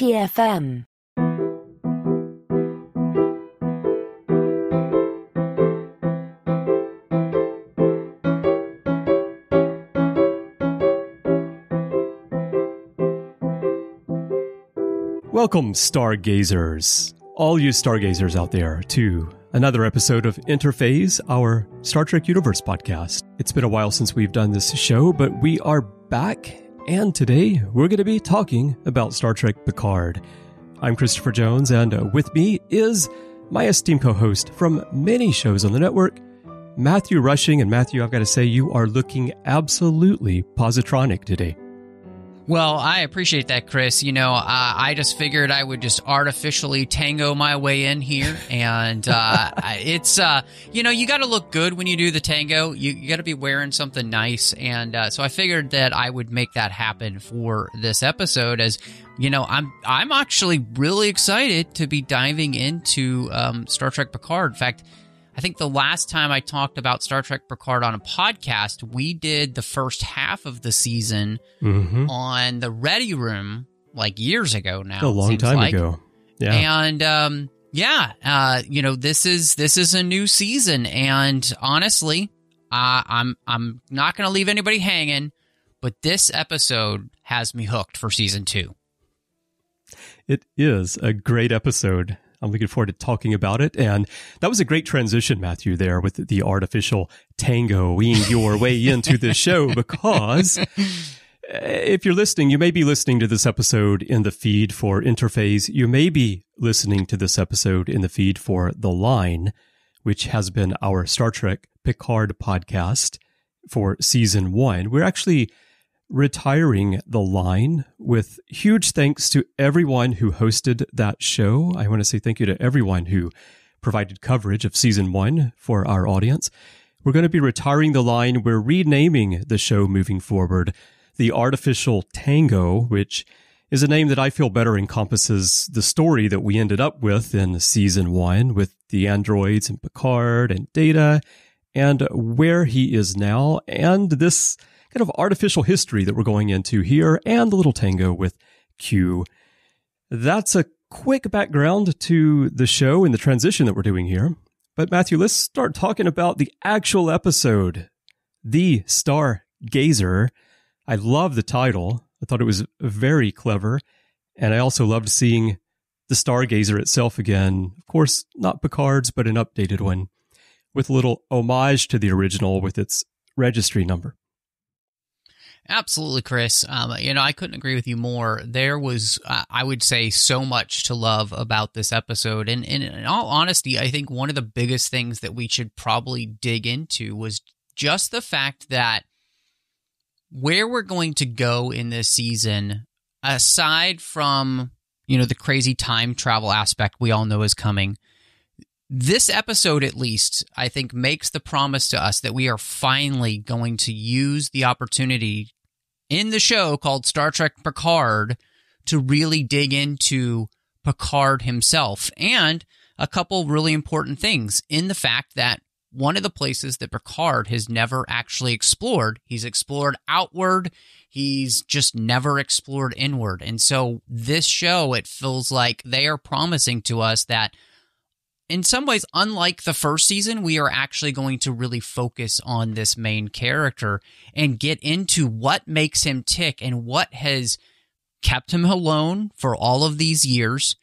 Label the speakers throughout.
Speaker 1: TFM.
Speaker 2: Welcome, stargazers, all you stargazers out there, to another episode of Interphase, our Star Trek Universe podcast. It's been a while since we've done this show, but we are back, and today we're going to be talking about Star Trek Picard. I'm Christopher Jones, and uh, with me is my esteemed co host from many shows on the network, Matthew Rushing. And Matthew, I've got to say, you are looking absolutely positronic today.
Speaker 3: Well, I appreciate that, Chris. You know, uh, I just figured I would just artificially tango my way in here, and uh, it's uh, you know you got to look good when you do the tango. You, you got to be wearing something nice, and uh, so I figured that I would make that happen for this episode. As you know, I'm I'm actually really excited to be diving into um, Star Trek Picard. In fact. I think the last time I talked about Star Trek Picard on a podcast, we did the first half of the season
Speaker 2: Mm-hmm.
Speaker 3: on the Ready Room like years ago now.
Speaker 2: A long time
Speaker 3: like.
Speaker 2: ago. Yeah.
Speaker 3: And um, yeah, uh, you know this is this is a new season, and honestly, uh, I'm I'm not going to leave anybody hanging, but this episode has me hooked for season two.
Speaker 2: It is a great episode. I'm looking forward to talking about it. And that was a great transition, Matthew, there with the artificial tangoing your way into the show because uh, if you're listening, you may be listening to this episode in the feed for Interphase. You may be listening to this episode in the feed for The Line, which has been our Star Trek Picard podcast for season one. We're actually retiring the line with huge thanks to everyone who hosted that show. I want to say thank you to everyone who provided coverage of season one for our audience. We're going to be retiring the line. We're renaming the show moving forward the Artificial Tango, which is a name that I feel better encompasses the story that we ended up with in season one with the androids and Picard and Data and where he is now and this kind of artificial history that we're going into here and the little tango with Q. That's a quick background to the show and the transition that we're doing here. But Matthew, let's start talking about the actual episode, The Stargazer. I love the title. I thought it was very clever. And I also loved seeing the Stargazer itself again. Of course, not Picard's, but an updated one with a little homage to the original with its registry number.
Speaker 3: Absolutely, Chris. Um, you know, I couldn't agree with you more. There was, uh, I would say, so much to love about this episode. And, and in all honesty, I think one of the biggest things that we should probably dig into was just the fact that where we're going to go in this season, aside from, you know, the crazy time travel aspect we all know is coming, this episode at least i think makes the promise to us that we are finally going to use the opportunity in the show called star trek picard to really dig into picard himself and a couple really important things in the fact that one of the places that picard has never actually explored he's explored outward he's just never explored inward. And so this show it feels like they are promising to us that in some ways, unlike the first season, we are actually going to really focus on this main character and get into what makes him tick and what has kept him alone for all of these years,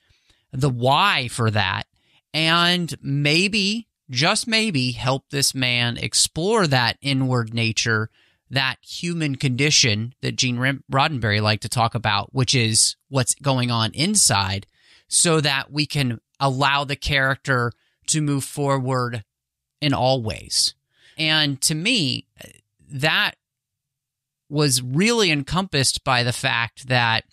Speaker 3: the why for that, and maybe, just maybe, help this man explore that inward nature, that human condition that Gene Roddenberry liked to talk about, which is what's going on inside, so that we can allow the character to move forward in all ways. And to me, that was really encompassed by the fact that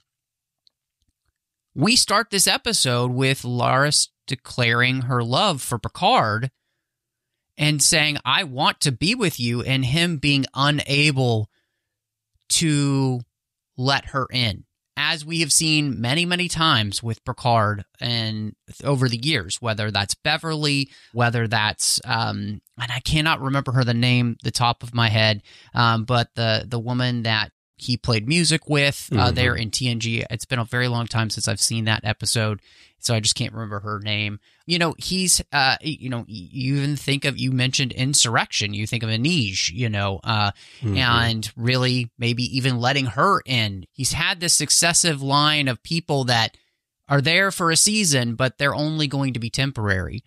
Speaker 3: we start this episode with Laris declaring her love for Picard and saying, I want to be with you, and him being unable to let her in as we have seen many, many times with Picard and over the years, whether that's Beverly, whether that's um, and I cannot remember her the name, the top of my head, um, but the the woman that he played music with uh, mm-hmm. there in TNG. It's been a very long time since I've seen that episode, so I just can't remember her name. You know, he's, uh, you know, you even think of, you mentioned insurrection, you think of Anij, you know, uh, mm-hmm. and really maybe even letting her in. He's had this successive line of people that are there for a season, but they're only going to be temporary.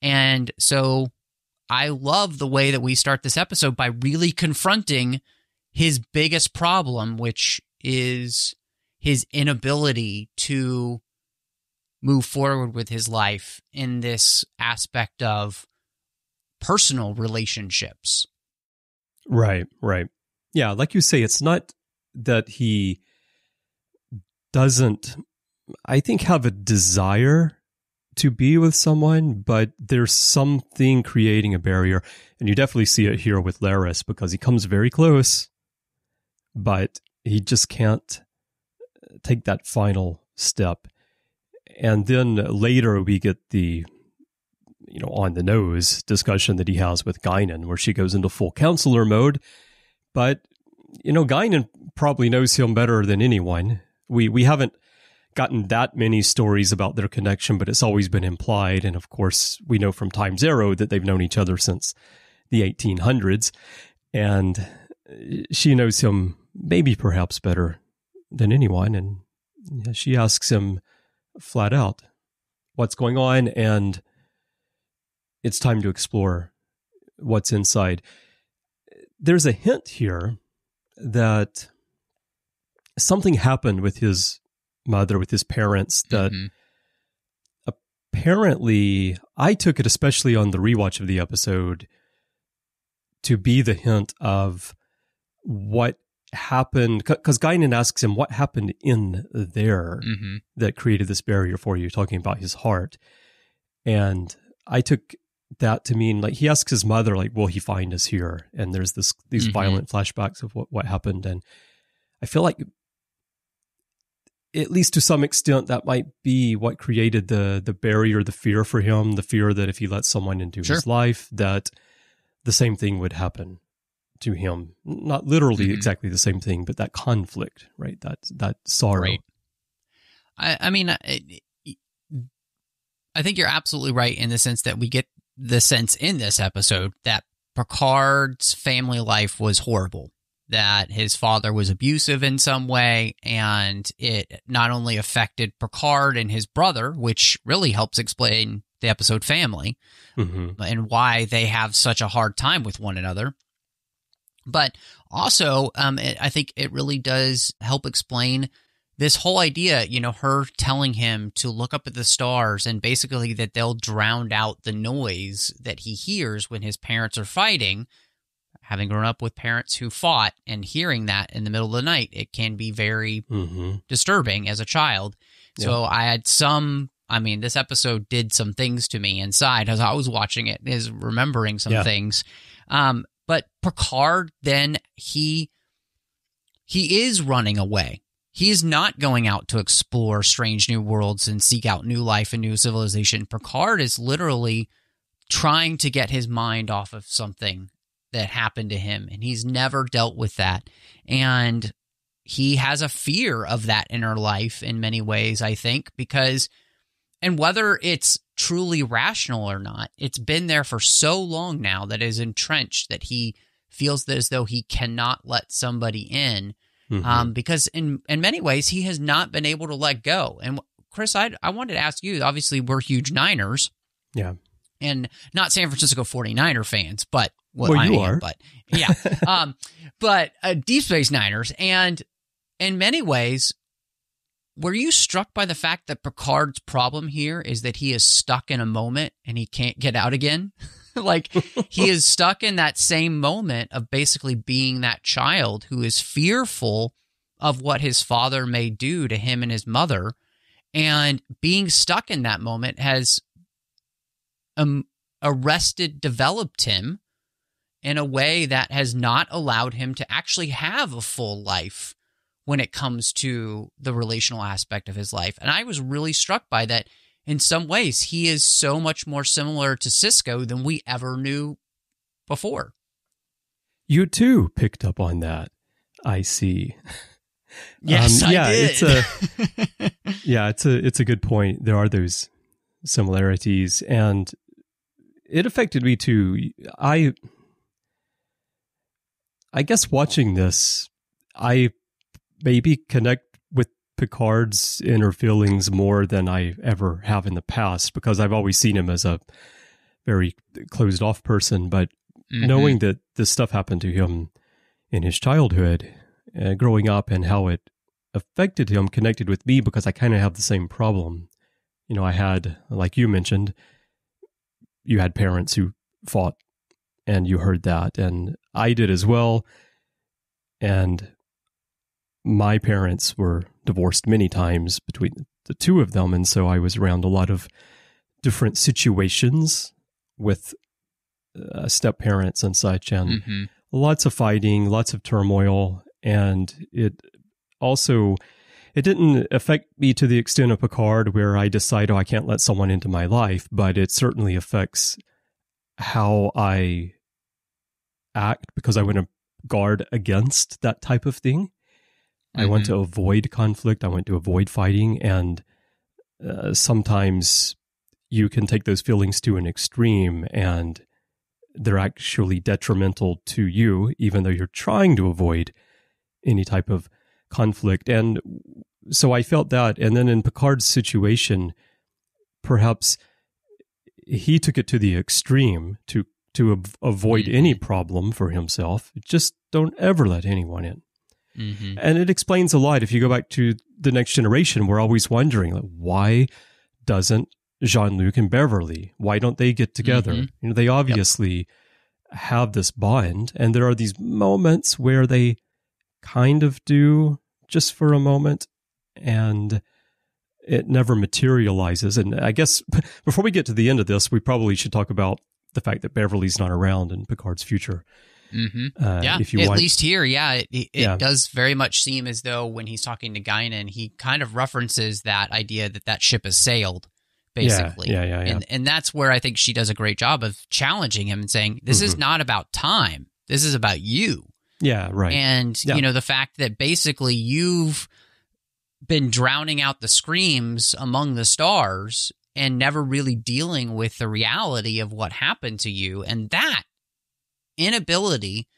Speaker 3: And so I love the way that we start this episode by really confronting his biggest problem, which is his inability to move forward with his life in this aspect of personal relationships.
Speaker 2: Right, right. Yeah, like you say, it's not that he doesn't, I think, have a desire to be with someone, but there's something creating a barrier. And you definitely see it here with Laris because he comes very close but he just can't take that final step. And then later we get the you know on the nose discussion that he has with Guinan where she goes into full counselor mode. But you know Guinan probably knows him better than anyone. We we haven't gotten that many stories about their connection, but it's always been implied. And of course, we know from Time Zero that they've known each other since the 1800s. And she knows him maybe perhaps better than anyone. And she asks him flat out what's going on, and it's time to explore what's inside. There's a hint here that something happened with his mother, with his parents, that mm-hmm. apparently I took it, especially on the rewatch of the episode, to be the hint of what happened because Guinan asks him what happened in there mm-hmm. that created this barrier for you, talking about his heart. And I took that to mean like he asks his mother, like, will he find us here? And there's this these mm-hmm. violent flashbacks of what, what happened. And I feel like at least to some extent that might be what created the the barrier, the fear for him, the fear that if he let someone into sure. his life, that the same thing would happen to him. Not literally mm-hmm. exactly the same thing, but that conflict, right? That that sorrow. Right.
Speaker 3: I, I mean, I, I think you're absolutely right in the sense that we get the sense in this episode that Picard's family life was horrible. That his father was abusive in some way, and it not only affected Picard and his brother, which really helps explain the episode family mm-hmm. and why they have such a hard time with one another, but also, um, it, I think it really does help explain this whole idea, you know, her telling him to look up at the stars and basically that they'll drown out the noise that he hears when his parents are fighting. Having grown up with parents who fought and hearing that in the middle of the night, it can be very mm-hmm. disturbing as a child. Yeah. So I had some I mean, this episode did some things to me inside as I was watching it, is remembering some yeah. things. Um, but Picard then he he is running away. He is not going out to explore strange new worlds and seek out new life and new civilization. Picard is literally trying to get his mind off of something that happened to him and he's never dealt with that. And he has a fear of that inner life in many ways, I think, because and whether it's truly rational or not. It's been there for so long now that is entrenched that he feels that as though he cannot let somebody in mm-hmm. um, because in in many ways he has not been able to let go. And Chris, I I wanted to ask you. Obviously, we're huge Niners.
Speaker 2: Yeah.
Speaker 3: And not San Francisco 49er fans, but
Speaker 2: well, well you am, are.
Speaker 3: But yeah, um, but uh, Deep Space Niners, and in many ways, were you struck by the fact that Picard's problem here is that he is stuck in a moment and he can't get out again? like he is stuck in that same moment of basically being that child who is fearful of what his father may do to him and his mother. And being stuck in that moment has um, arrested, developed him in a way that has not allowed him to actually have a full life when it comes to the relational aspect of his life. And I was really struck by that. In some ways, he is so much more similar to Sisko than we ever knew before.
Speaker 2: You too picked up on that. I see.
Speaker 3: Yes,
Speaker 2: Um, yeah,
Speaker 3: I did.
Speaker 2: it's a- Yeah, it's a it's a good point. There are those similarities, and it affected me too. I I guess watching this, I maybe connect with Picard's inner feelings more than I ever have in the past because I've always seen him as a very closed off person. But
Speaker 3: Mhm.
Speaker 2: knowing that this stuff happened to him in his childhood, uh, growing up, and how it affected him, connected with me because I kind of have the same problem. You know, I had, like you mentioned, you had parents who fought, and you heard that, and I did as well. And my parents were divorced many times between the two of them, and so I was around a lot of different situations with uh, step parents and such, and
Speaker 3: Mhm.
Speaker 2: lots of fighting, lots of turmoil, and it also it didn't affect me to the extent of Picard where I decide, oh, I can't let someone into my life, but it certainly affects how I act because I want to guard against that type of thing. I want to avoid conflict. I want to avoid fighting, and uh, sometimes you can take those feelings to an extreme, and they're actually detrimental to you, even though you're trying to avoid any type of conflict. And so I felt that. And then in Picard's situation, perhaps he took it to the extreme to to av- avoid any problem for himself. Just don't ever let anyone in.
Speaker 3: Mhm.
Speaker 2: And it explains a lot. If you go back to the next generation, we're always wondering, like, why doesn't Jean Luc and Beverly, why don't they get together?
Speaker 3: Mhm.
Speaker 2: You know, they obviously have this bond, and there are these moments where they kind of do just for a moment, and it never materializes. And I guess before we get to the end of this, we probably should talk about the fact that Beverly's not around in Picard's future.
Speaker 3: Mhm.
Speaker 2: Uh,
Speaker 3: yeah,
Speaker 2: if you
Speaker 3: at
Speaker 2: want,
Speaker 3: least here, yeah, it, it,
Speaker 2: Yeah.
Speaker 3: does very much seem as though when he's talking to Guinan, he kind of references that idea that that ship has sailed, basically.
Speaker 2: Yeah, yeah, yeah, yeah.
Speaker 3: And and that's where I think she does a great job of challenging him and saying, "This is
Speaker 2: Mhm.
Speaker 3: not about time. This is about you."
Speaker 2: yeah, right.
Speaker 3: And
Speaker 2: Yeah.
Speaker 3: you know the fact that basically you've been drowning out the screams among the stars and never really dealing with the reality of what happened to you, and that inability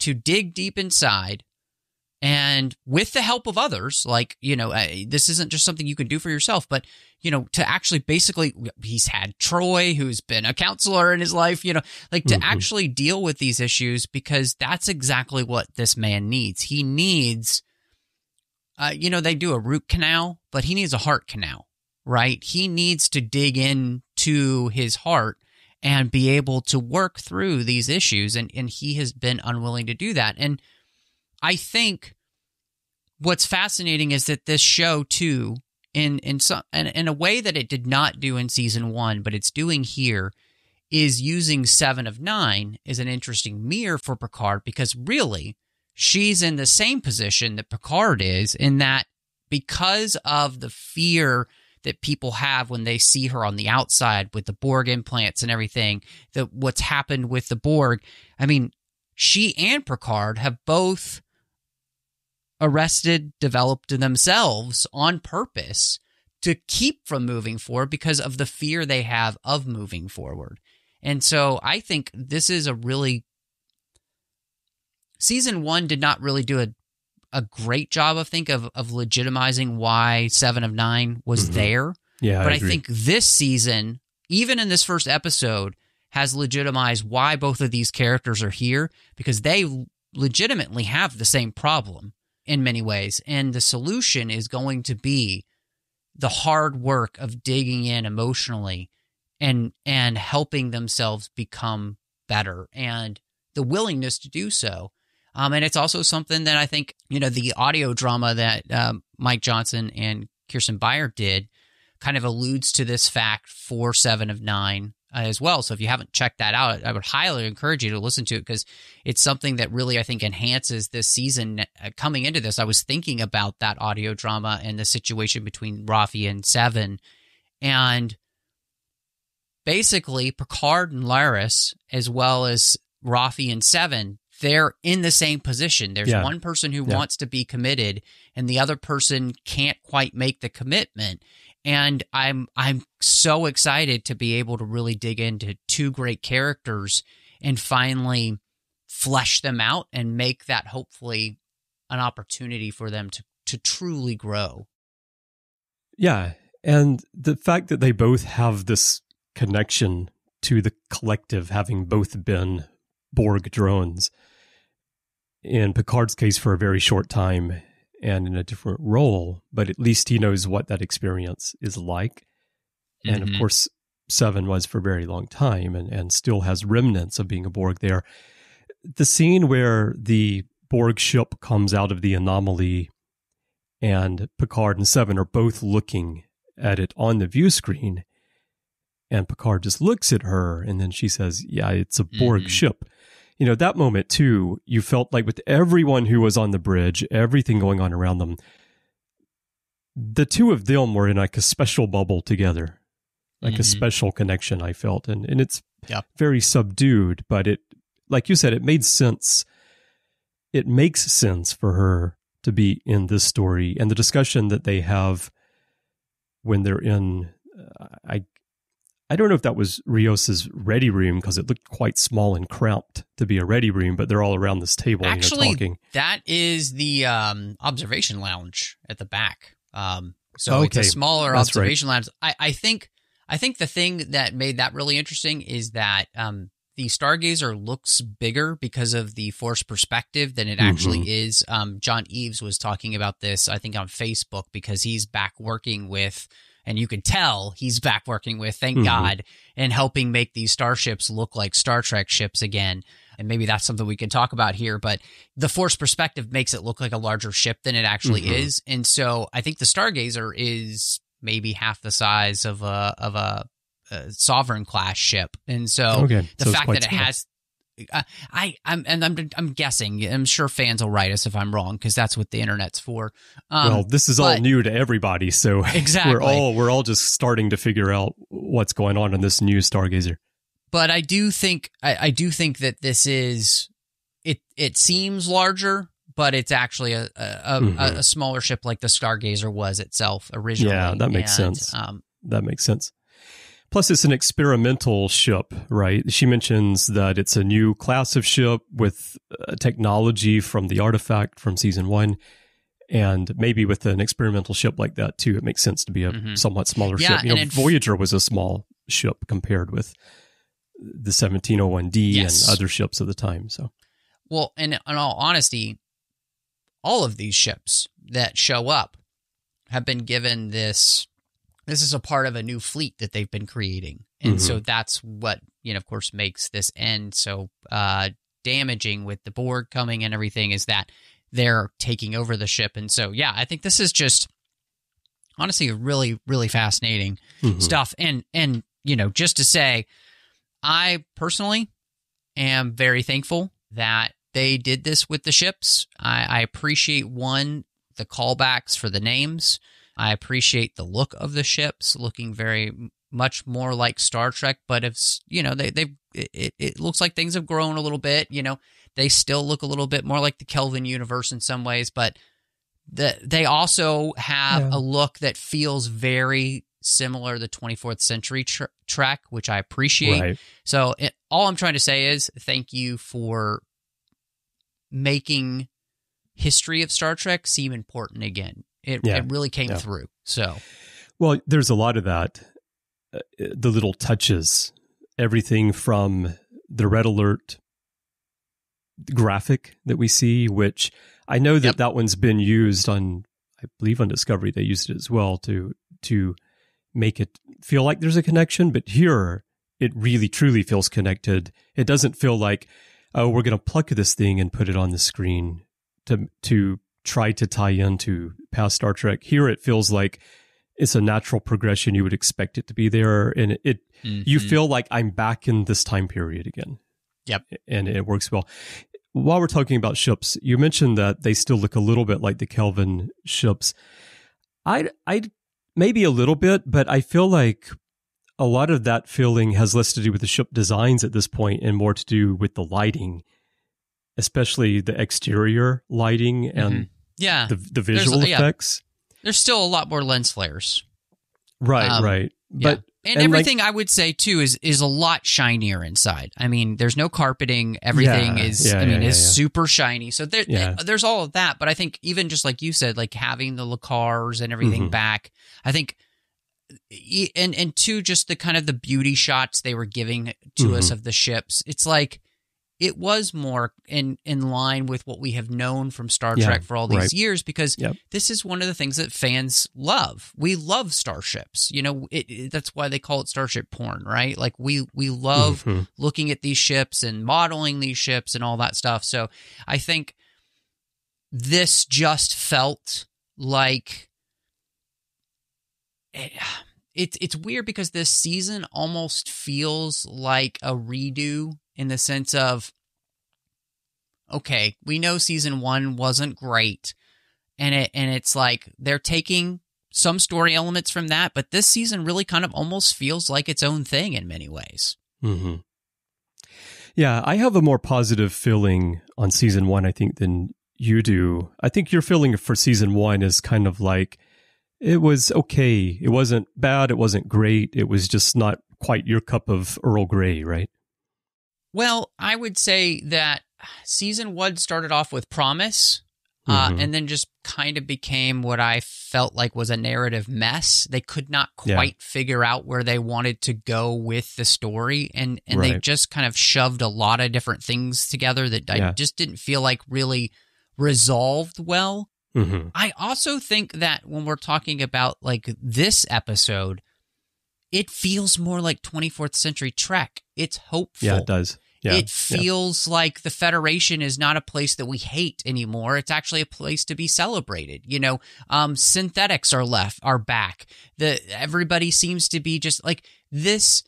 Speaker 3: to dig deep inside and with the help of others like you know uh, this isn't just something you can do for yourself but you know to actually basically he's had Troi who's been a counselor in his life you know like to
Speaker 2: Mhm.
Speaker 3: actually deal with these issues because that's exactly what this man needs he needs uh, you know they do a root canal but he needs a heart canal right he needs to dig into his heart and be able to work through these issues and and he has been unwilling to do that. And i think what's fascinating is that this show too in in some in, in a way that it did not do in season 1 but it's doing here is using 7 of 9 is an interesting mirror for Picard because really she's in the same position that Picard is in that because of the fear that people have when they see her on the outside with the Borg implants and everything, that what's happened with the Borg. I mean, she and Picard have both arrested, developed themselves on purpose to keep from moving forward because of the fear they have of moving forward. And so I think this is a really season 1 did not really do a a great job I think of of legitimizing why 7 of 9 was
Speaker 2: Mhm.
Speaker 3: there.
Speaker 2: yeah,
Speaker 3: but I,
Speaker 2: agree.
Speaker 3: think this season, even in this first episode, has legitimized why both of these characters are here because they legitimately have the same problem in many ways. And the solution is going to be the hard work of digging in emotionally and and helping themselves become better and the willingness to do so. Um, and it's also something that I think, you know, the audio drama that um, Mike Johnson and Kirsten Beyer did kind of alludes to this fact for Seven of Nine uh, as well. So if you haven't checked that out, I would highly encourage you to listen to it because it's something that really I think enhances this season. Uh, coming into this, I was thinking about that audio drama and the situation between Raffi and Seven, and basically Picard and Laris, as well as Raffi and Seven, they're in the same position. There's
Speaker 2: Yeah.
Speaker 3: one person who
Speaker 2: Yeah.
Speaker 3: wants to be committed and the other person can't quite make the commitment. And I'm I'm so excited to be able to really dig into two great characters and finally flesh them out and make that hopefully an opportunity for them to to truly grow.
Speaker 2: Yeah. And the fact that they both have this connection to the collective, having both been Borg drones, in Picard's case for a very short time and in a different role, but at least he knows what that experience is like. And of
Speaker 3: Mhm.
Speaker 2: course, Seven was for a very long time and, and still has remnants of being a Borg there. The scene where the Borg ship comes out of the anomaly and Picard and Seven are both looking at it on the view screen. And Picard just looks at her and then she says, Yeah, it's a Borg
Speaker 3: Mhm.
Speaker 2: ship. You know, that moment too, you felt like with everyone who was on the bridge, everything going on around them, the two of them were in like a special bubble together, like a
Speaker 3: Mhm.
Speaker 2: special connection, I felt. And, and it's
Speaker 3: Yep.
Speaker 2: very subdued, but it, like you said, it made sense. It makes sense for her to be in this story and the discussion that they have when they're in uh, I I don't know if that was Rios's ready room because it looked quite small and cramped to be a ready room, but they're all around this table,
Speaker 3: Actually,
Speaker 2: you know, talking.
Speaker 3: That is the um, observation lounge at the back. Um, so it's a smaller
Speaker 2: that's right.
Speaker 3: observation lounge. I, I think I think the thing that made that really interesting is that um, the Stargazer looks bigger because of the force perspective than it actually
Speaker 2: Mhm.
Speaker 3: is. Um, John Eaves was talking about this, I think, on Facebook because he's back working with. And you can tell he's back working with, thank
Speaker 2: Mhm.
Speaker 3: God, and helping make these starships look like Star Trek ships again. And maybe that's something we can talk about here. But the force perspective makes it look like a larger ship than it actually
Speaker 2: Mhm.
Speaker 3: is. And so I think the Stargazer is maybe half the size of a of a, a sovereign class ship. And so
Speaker 2: okay,
Speaker 3: the
Speaker 2: so
Speaker 3: fact that it has uh, I I'm and I'm I'm guessing I'm sure fans will write us if I'm wrong because that's what the internet's for. Um,
Speaker 2: well, this is all new to everybody, so
Speaker 3: Exactly.
Speaker 2: we're all we're all just starting to figure out what's going on in this new Stargazer.
Speaker 3: but I do think I, I do think that this is it. It seems larger, but it's actually a a, a,
Speaker 2: Mhm.
Speaker 3: a, a smaller ship like the Stargazer was itself originally.
Speaker 2: Yeah, that makes
Speaker 3: And,
Speaker 2: sense.
Speaker 3: Um,
Speaker 2: That makes sense. Plus, it's an experimental ship, right? She mentions that it's a new class of ship with uh, technology from the artifact from season one. And maybe with an experimental ship like that, too, it makes sense to be a
Speaker 3: Mhm.
Speaker 2: somewhat smaller
Speaker 3: Yeah,
Speaker 2: ship. You know, Voyager was a small ship compared with the 1701D
Speaker 3: Yes.
Speaker 2: and other ships of the time. So,
Speaker 3: well, and in all honesty, all of these ships that show up have been given this. This is a part of a new fleet that they've been creating, and
Speaker 2: Mhm.
Speaker 3: so that's what you know. Of course, makes this end so uh, damaging with the Borg coming and everything. Is that they're taking over the ship, and so yeah, I think this is just honestly really, really fascinating
Speaker 2: mhm.
Speaker 3: stuff. And and you know, just to say, I personally am very thankful that they did this with the ships. I, I appreciate one the callbacks for the names. I appreciate the look of the ships, looking very much more like Star Trek. But if you know, they they it, it looks like things have grown a little bit. You know, they still look a little bit more like the Kelvin universe in some ways, but the, they also have
Speaker 2: Yeah.
Speaker 3: a look that feels very similar to the 24th century tr- Trek, which I appreciate.
Speaker 2: right.
Speaker 3: So it, all I'm trying to say is thank you for making history of Star Trek seem important again. It,
Speaker 2: Yeah.
Speaker 3: it really came
Speaker 2: Yeah.
Speaker 3: through. So
Speaker 2: Well, there's a lot of that. Uh, the little touches, everything from the red alert graphic that we see, which I know that
Speaker 3: Yep.
Speaker 2: that one's been used on, I believe on Discovery they used it as well to to make it feel like there's a connection. But here, it really truly feels connected. It doesn't feel like, oh, we're going to pluck this thing and put it on the screen to to try to tie into past Star Trek. Here, it feels like it's a natural progression. You would expect it to be there, and it you
Speaker 3: mhm.
Speaker 2: feel like I'm back in this time period again.
Speaker 3: Yep.
Speaker 2: and it works well. While we're talking about ships, you mentioned that they still look a little bit like the Kelvin ships. I I maybe a little bit, but I feel like a lot of that feeling has less to do with the ship designs at this point and more to do with the lighting. Especially the exterior lighting and
Speaker 3: Mhm. Yeah,
Speaker 2: the the visual
Speaker 3: There's- yeah.
Speaker 2: effects.
Speaker 3: there's still a lot more lens flares.
Speaker 2: Right,
Speaker 3: Um,
Speaker 2: right.
Speaker 3: Yeah.
Speaker 2: But
Speaker 3: and,
Speaker 2: and, like-
Speaker 3: everything I would say too is is a lot shinier inside. I mean, there's no carpeting. Everything
Speaker 2: Yeah,
Speaker 3: is
Speaker 2: yeah,
Speaker 3: I mean
Speaker 2: yeah,
Speaker 3: is
Speaker 2: yeah, yeah.
Speaker 3: super shiny. So there,
Speaker 2: Yeah.
Speaker 3: there's all of that. But I think even just like you said, like having the cars and everything
Speaker 2: Mhm.
Speaker 3: back, I think. And and two, just the kind of the beauty shots they were giving to us
Speaker 2: Mhm.
Speaker 3: of the ships. It's like it was more in in line with what we have known from Star
Speaker 2: Yeah,
Speaker 3: Trek for all these
Speaker 2: right.
Speaker 3: years because
Speaker 2: Yep.
Speaker 3: this is one of the things that fans love. We love starships. You know, it, it- that's why they call it starship porn, right? Like we we love
Speaker 2: Mhm.
Speaker 3: looking at these ships and modeling these ships and all that stuff. So I think this just felt like it, it's it's weird because this season almost feels like a redo in the sense of okay, we know season 1 wasn't great and it and it's like they're taking some story elements from that, but this season really kind of almost feels like its own thing in many ways.
Speaker 2: hmm Yeah, I have a more positive feeling on season one, I think, than you do. I think your feeling for season one is kind of like it was okay. It wasn't bad. It wasn't great. It was just not quite your cup of Earl Grey, right?
Speaker 3: Well, I would say that season one started off with promise, uh,
Speaker 2: Mhm.
Speaker 3: and then just kind of became what I felt like was a narrative mess. They could not
Speaker 2: Yeah.
Speaker 3: quite figure out where they wanted to go with the story, and and they just kind of shoved a lot of different things together that I
Speaker 2: Yeah.
Speaker 3: just didn't feel like really resolved well.
Speaker 2: hmm
Speaker 3: I also think that when we're talking about like this episode, it feels more like 24th century Trek. It's hopeful.
Speaker 2: Yeah, it does. Yeah,
Speaker 3: It
Speaker 2: yeah.
Speaker 3: feels like the Federation is not a place that we hate anymore. It's actually a place to be celebrated. You know, um, synthetics are left, are back. The everybody seems to be just like this.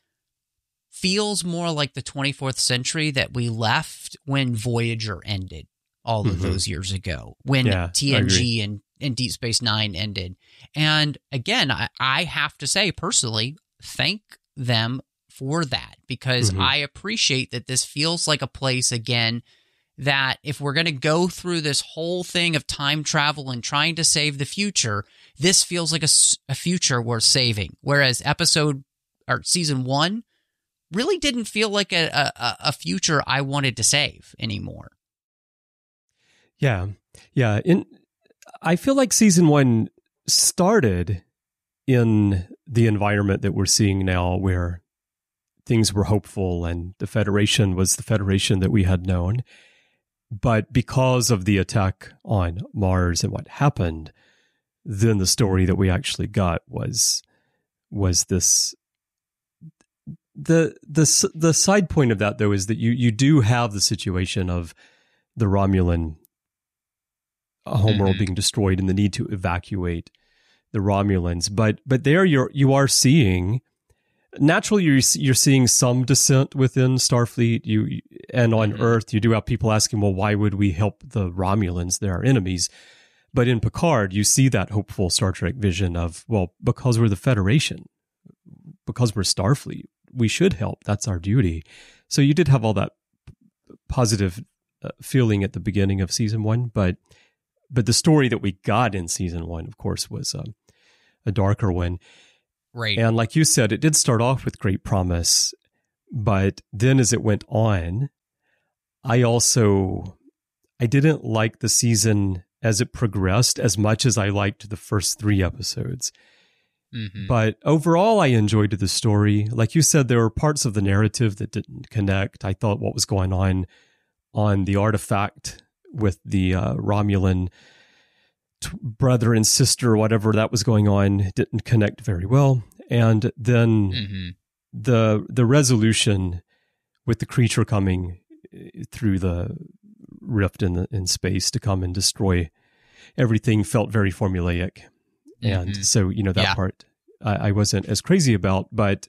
Speaker 3: Feels more like the 24th century that we left when Voyager ended all of
Speaker 2: Mhm.
Speaker 3: those years ago, when
Speaker 2: Yeah,
Speaker 3: TNG and, and Deep Space Nine ended. And again, I, I have to say personally, thank them for that because
Speaker 2: Mhm.
Speaker 3: I appreciate that this feels like a place again that if we're going to go through this whole thing of time travel and trying to save the future, this feels like a future worth saving. Whereas episode or season one really didn't feel like a, a, a future I wanted to save anymore.
Speaker 2: Yeah. Yeah. In I feel like season one started in the environment that we're seeing now where things were hopeful and the Federation was the Federation that we had known. But because of the attack on Mars and what happened, then the story that we actually got was was this the the the side point of that though is that you you do have the situation of the Romulan homeworld
Speaker 3: Mhm.
Speaker 2: being destroyed and the need to evacuate the Romulans. But but there you're you are seeing naturally you're you're seeing some dissent within Starfleet. You and on
Speaker 3: Mhm.
Speaker 2: Earth you do have people asking, well, why would we help the Romulans? They're our enemies. But in Picard, you see that hopeful Star Trek vision of, well, because we're the Federation, because we're Starfleet, we should help. That's our duty. So you did have all that positive uh, feeling at the beginning of season one, but but the story that we got in season one, of course, was um, a darker one.
Speaker 3: Right.
Speaker 2: And like you said, it did start off with great promise, but then as it went on, I also I didn't like the season as it progressed as much as I liked the first three episodes.
Speaker 3: Mhm.
Speaker 2: But overall, I enjoyed the story. Like you said, there were parts of the narrative that didn't connect. I thought what was going on on the artifact with the uh, Romulan t- brother and sister, whatever that was going on, didn't connect very well. And then
Speaker 3: Mhm.
Speaker 2: the the resolution with the creature coming uh, through the rift in the, in space to come and destroy everything felt very formulaic and
Speaker 3: Mhm.
Speaker 2: so you know that
Speaker 3: Yeah.
Speaker 2: part I, I wasn't as crazy about but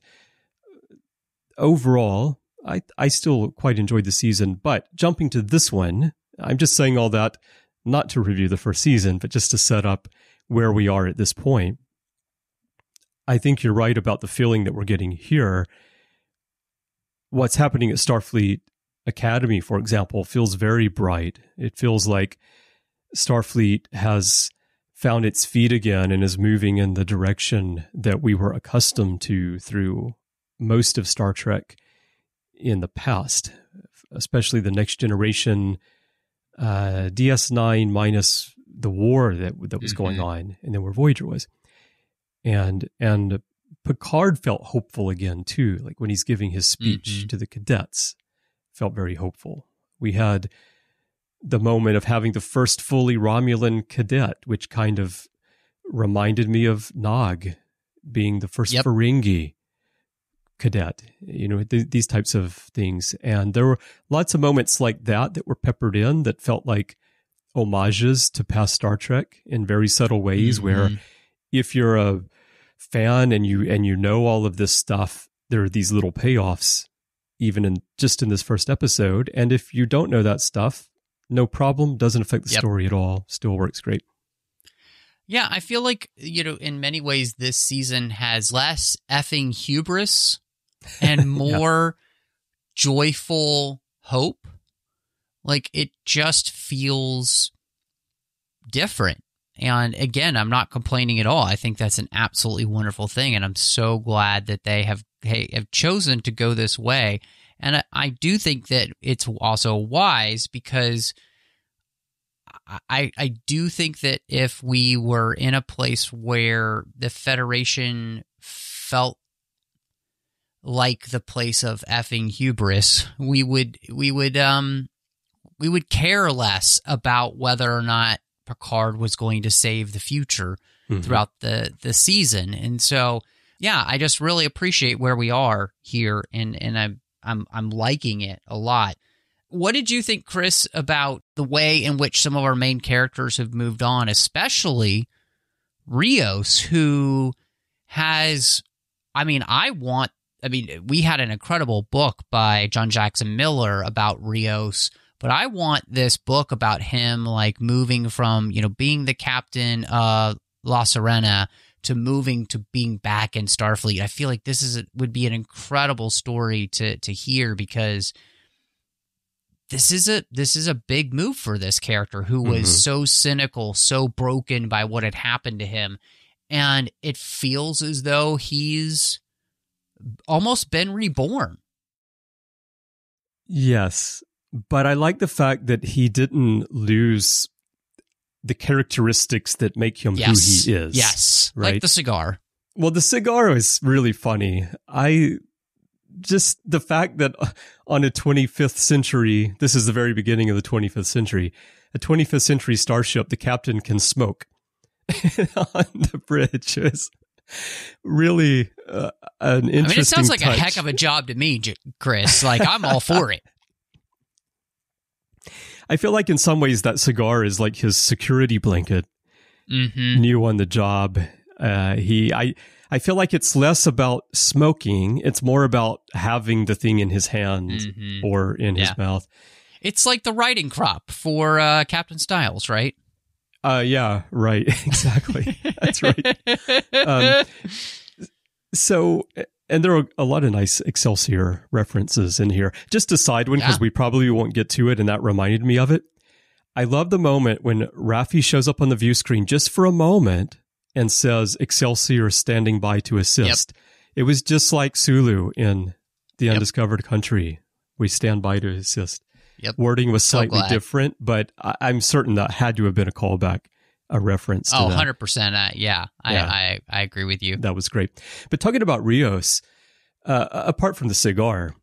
Speaker 2: overall I I still quite enjoyed the season but jumping to this one I'm just saying all that not to review the first season but just to set up where we are at this point I think you're right about the feeling that we're getting here what's happening at Starfleet Academy, for example, feels very bright. It feels like Starfleet has found its feet again and is moving in the direction that we were accustomed to through most of Star Trek in the past, especially the next generation uh, DS9 minus the war that that was mm-hmm. going on, and then where Voyager was, and and Picard felt hopeful again too, like when he's giving his speech mm-hmm. to the cadets, felt very hopeful. We had the moment of having the first fully Romulan cadet, which kind of reminded me of Nog being the first yep. Ferengi cadet, you know, th- these types of things. And there were lots of moments like that that were peppered in that felt like homages to past Star Trek in very subtle ways mm-hmm. where if you're a fan and you and you know all of this stuff, there are these little payoffs even in just in this first episode. And if you don't know that stuff, no problem, doesn't affect the yep. story at all, still works great.
Speaker 3: Yeah, I feel like, you know, in many ways this season has less effing hubris and more yeah. joyful hope. Like it just feels different. And again, I'm not complaining at all. I think that's an absolutely wonderful thing, and I'm so glad that they have hey, have chosen to go this way. And I, I do think that it's also wise because I I do think that if we were in a place where the Federation felt like the place of effing hubris, we would we would um we would care less about whether or not Picard was going to save the future mm-hmm. throughout the the season. And so, yeah, I just really appreciate where we are here, and and I'm I'm I'm liking it a lot. What did you think, Chris, about the way in which some of our main characters have moved on, especially Rios, who has, I mean, I want, I mean, we had an incredible book by John Jackson Miller about Rios but I want this book about him like moving from, you know, being the captain of La Sirena to moving to being back in Starfleet. I feel like this is a, would be an incredible story to to hear because this is a this is a big move for this character who was mm-hmm. so cynical, so broken by what had happened to him, and it feels as though he's almost been reborn.
Speaker 2: Yes, but I like the fact that he didn't lose the characteristics that make him yes. who he is.
Speaker 3: Yes. Right? Like the cigar.
Speaker 2: Well, the cigar is really funny. I just the fact that on a 25th century, this is the very beginning of the 25th century, a 25th century starship, the captain can smoke on the bridge really uh, an interesting. I mean, it
Speaker 3: sounds like
Speaker 2: touch.
Speaker 3: a heck of a job to me, Chris. Like I'm all for it.
Speaker 2: I feel like in some ways that cigar is like his security blanket. Mm-hmm. New on the job, uh, he I I feel like it's less about smoking; it's more about having the thing in his hand mm-hmm. or in yeah. his mouth.
Speaker 3: It's like the riding crop for uh, Captain Styles, right?
Speaker 2: Uh, yeah, right, exactly. That's right. Um, so and there are a lot of nice Excelsior references in here. Just a side one, because yeah. we probably won't get to it, and that reminded me of it. I love the moment when Raffi shows up on the view screen just for a moment and says Excelsior standing by to assist. Yep. It was just like Sulu in The yep. Undiscovered Country. We stand by to assist. Yep. Wording was slightly so different, but I- am certain that had to have been a callback a reference to
Speaker 3: oh, 100%. Uh, yeah, I, yeah. I, I, agree with you.
Speaker 2: That was great. But talking about Rios, uh, apart from the cigar,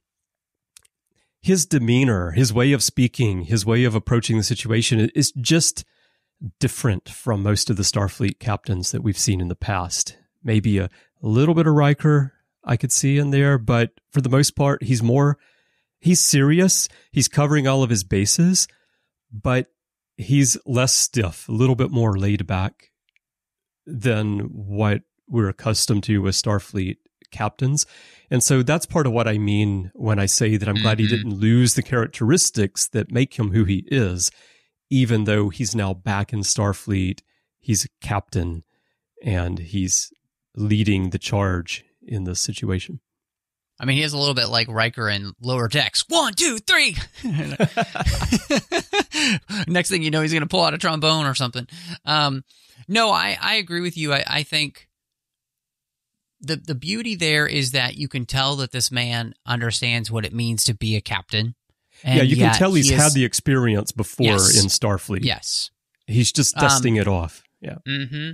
Speaker 2: his demeanor, his way of speaking, his way of approaching the situation is just different from most of the Starfleet captains that we've seen in the past. Maybe a little bit of Riker I could see in there, but for the most part, he's more, he's serious. He's covering all of his bases, but he's less stiff, a little bit more laid back than what we're accustomed to with Starfleet captains. And so that's part of what I mean when I say that I'm mm-hmm. glad he mm-hmm. didn't lose the characteristics that make him who he is, even though he's now back in Starfleet. He's a captain and he's leading the charge in this situation.
Speaker 3: I mean, he is a little bit like Riker in Lower Decks. One, two, three. Next thing you know, he's going to pull out a trombone or something. Um, no, I, I agree with you. I, I think the the beauty there is that you can tell that this man understands what it means to be a captain.
Speaker 2: yeah, you can tell he's he is, had the experience before yes, in Starfleet.
Speaker 3: Yes,
Speaker 2: he's just dusting um, it off. Yeah.
Speaker 3: Mm-hmm.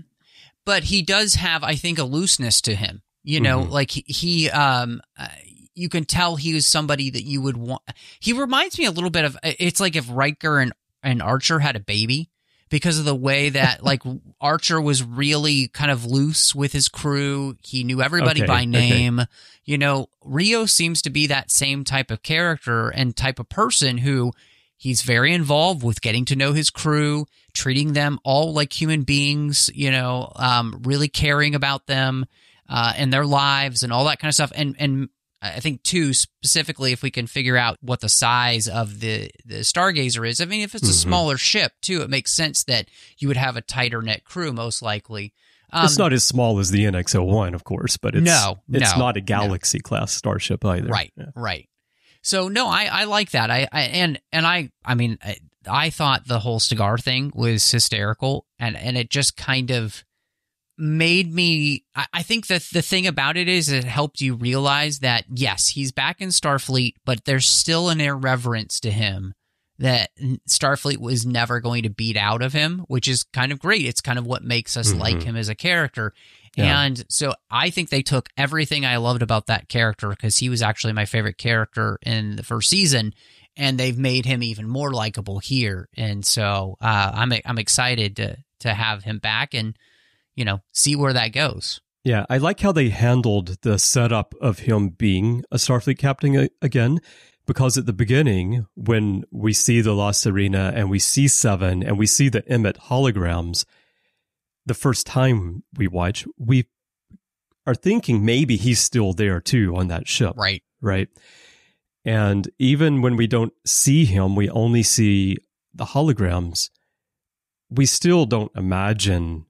Speaker 3: But he does have, I think, a looseness to him. You know, mm-hmm. like he, um, uh, you can tell he was somebody that you would want. He reminds me a little bit of. It's like if Riker and and Archer had a baby because of the way that like Archer was really kind of loose with his crew. He knew everybody okay, by name. Okay. You know, Rio seems to be that same type of character and type of person who he's very involved with getting to know his crew, treating them all like human beings, you know, um, really caring about them uh, and their lives and all that kind of stuff. And and I think too specifically if we can figure out what the size of the the stargazer is. I mean, if it's a mm-hmm. smaller ship too, it makes sense that you would have a tighter knit crew most likely.
Speaker 2: Um, it's not as small as the NX-01, of course, but it's no, it's no, not a Galaxy no. class starship either.
Speaker 3: Right, yeah. right. So no, I, I like that. I, I and and I I mean I, I thought the whole cigar thing was hysterical, and and it just kind of made me I, think that the thing about it is it helped you realize that yes he's back in starfleet but there's still an irreverence to him that starfleet was never going to beat out of him which is kind of great it's kind of what makes us mm-hmm. like him as a character yeah. and so i think they took everything i loved about that character because he was actually my favorite character in the first season and they've made him even more likable here and so uh, i'm i'm excited to to have him back and you know, see where that goes.
Speaker 2: Yeah, I like how they handled the setup of him being a Starfleet captain again, because at the beginning, when we see the La Sirena and we see Seven and we see the Emmett holograms, the first time we watch, we are thinking maybe he's still there too on that ship.
Speaker 3: Right.
Speaker 2: Right. And even when we don't see him, we only see the holograms. We still don't imagine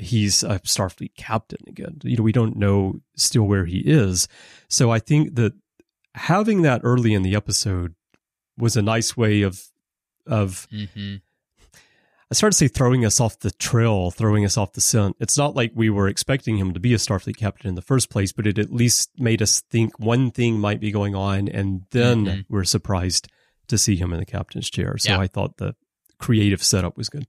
Speaker 2: he's a Starfleet captain again. You know, we don't know still where he is. So I think that having that early in the episode was a nice way of of mm-hmm. I started to say throwing us off the trail, throwing us off the scent. It's not like we were expecting him to be a Starfleet captain in the first place, but it at least made us think one thing might be going on, and then mm-hmm. we're surprised to see him in the captain's chair. So yeah. I thought the creative setup was good.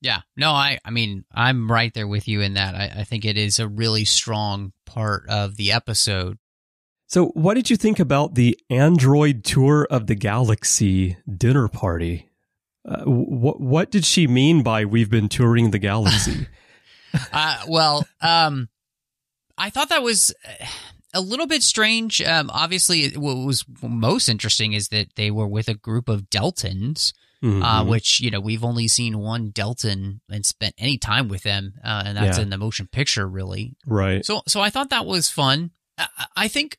Speaker 3: Yeah. No, I I mean, I'm right there with you in that. I, I think it is a really strong part of the episode.
Speaker 2: So, what did you think about the Android tour of the galaxy dinner party? Uh, what what did she mean by we've been touring the galaxy?
Speaker 3: uh, well, um, I thought that was a little bit strange. Um, obviously, what was most interesting is that they were with a group of Deltans uh, mm-hmm. uh, which you know we've only seen one Deltan and spent any time with them, uh, and that's yeah. in the motion picture, really.
Speaker 2: Right.
Speaker 3: So, so I thought that was fun. I, I think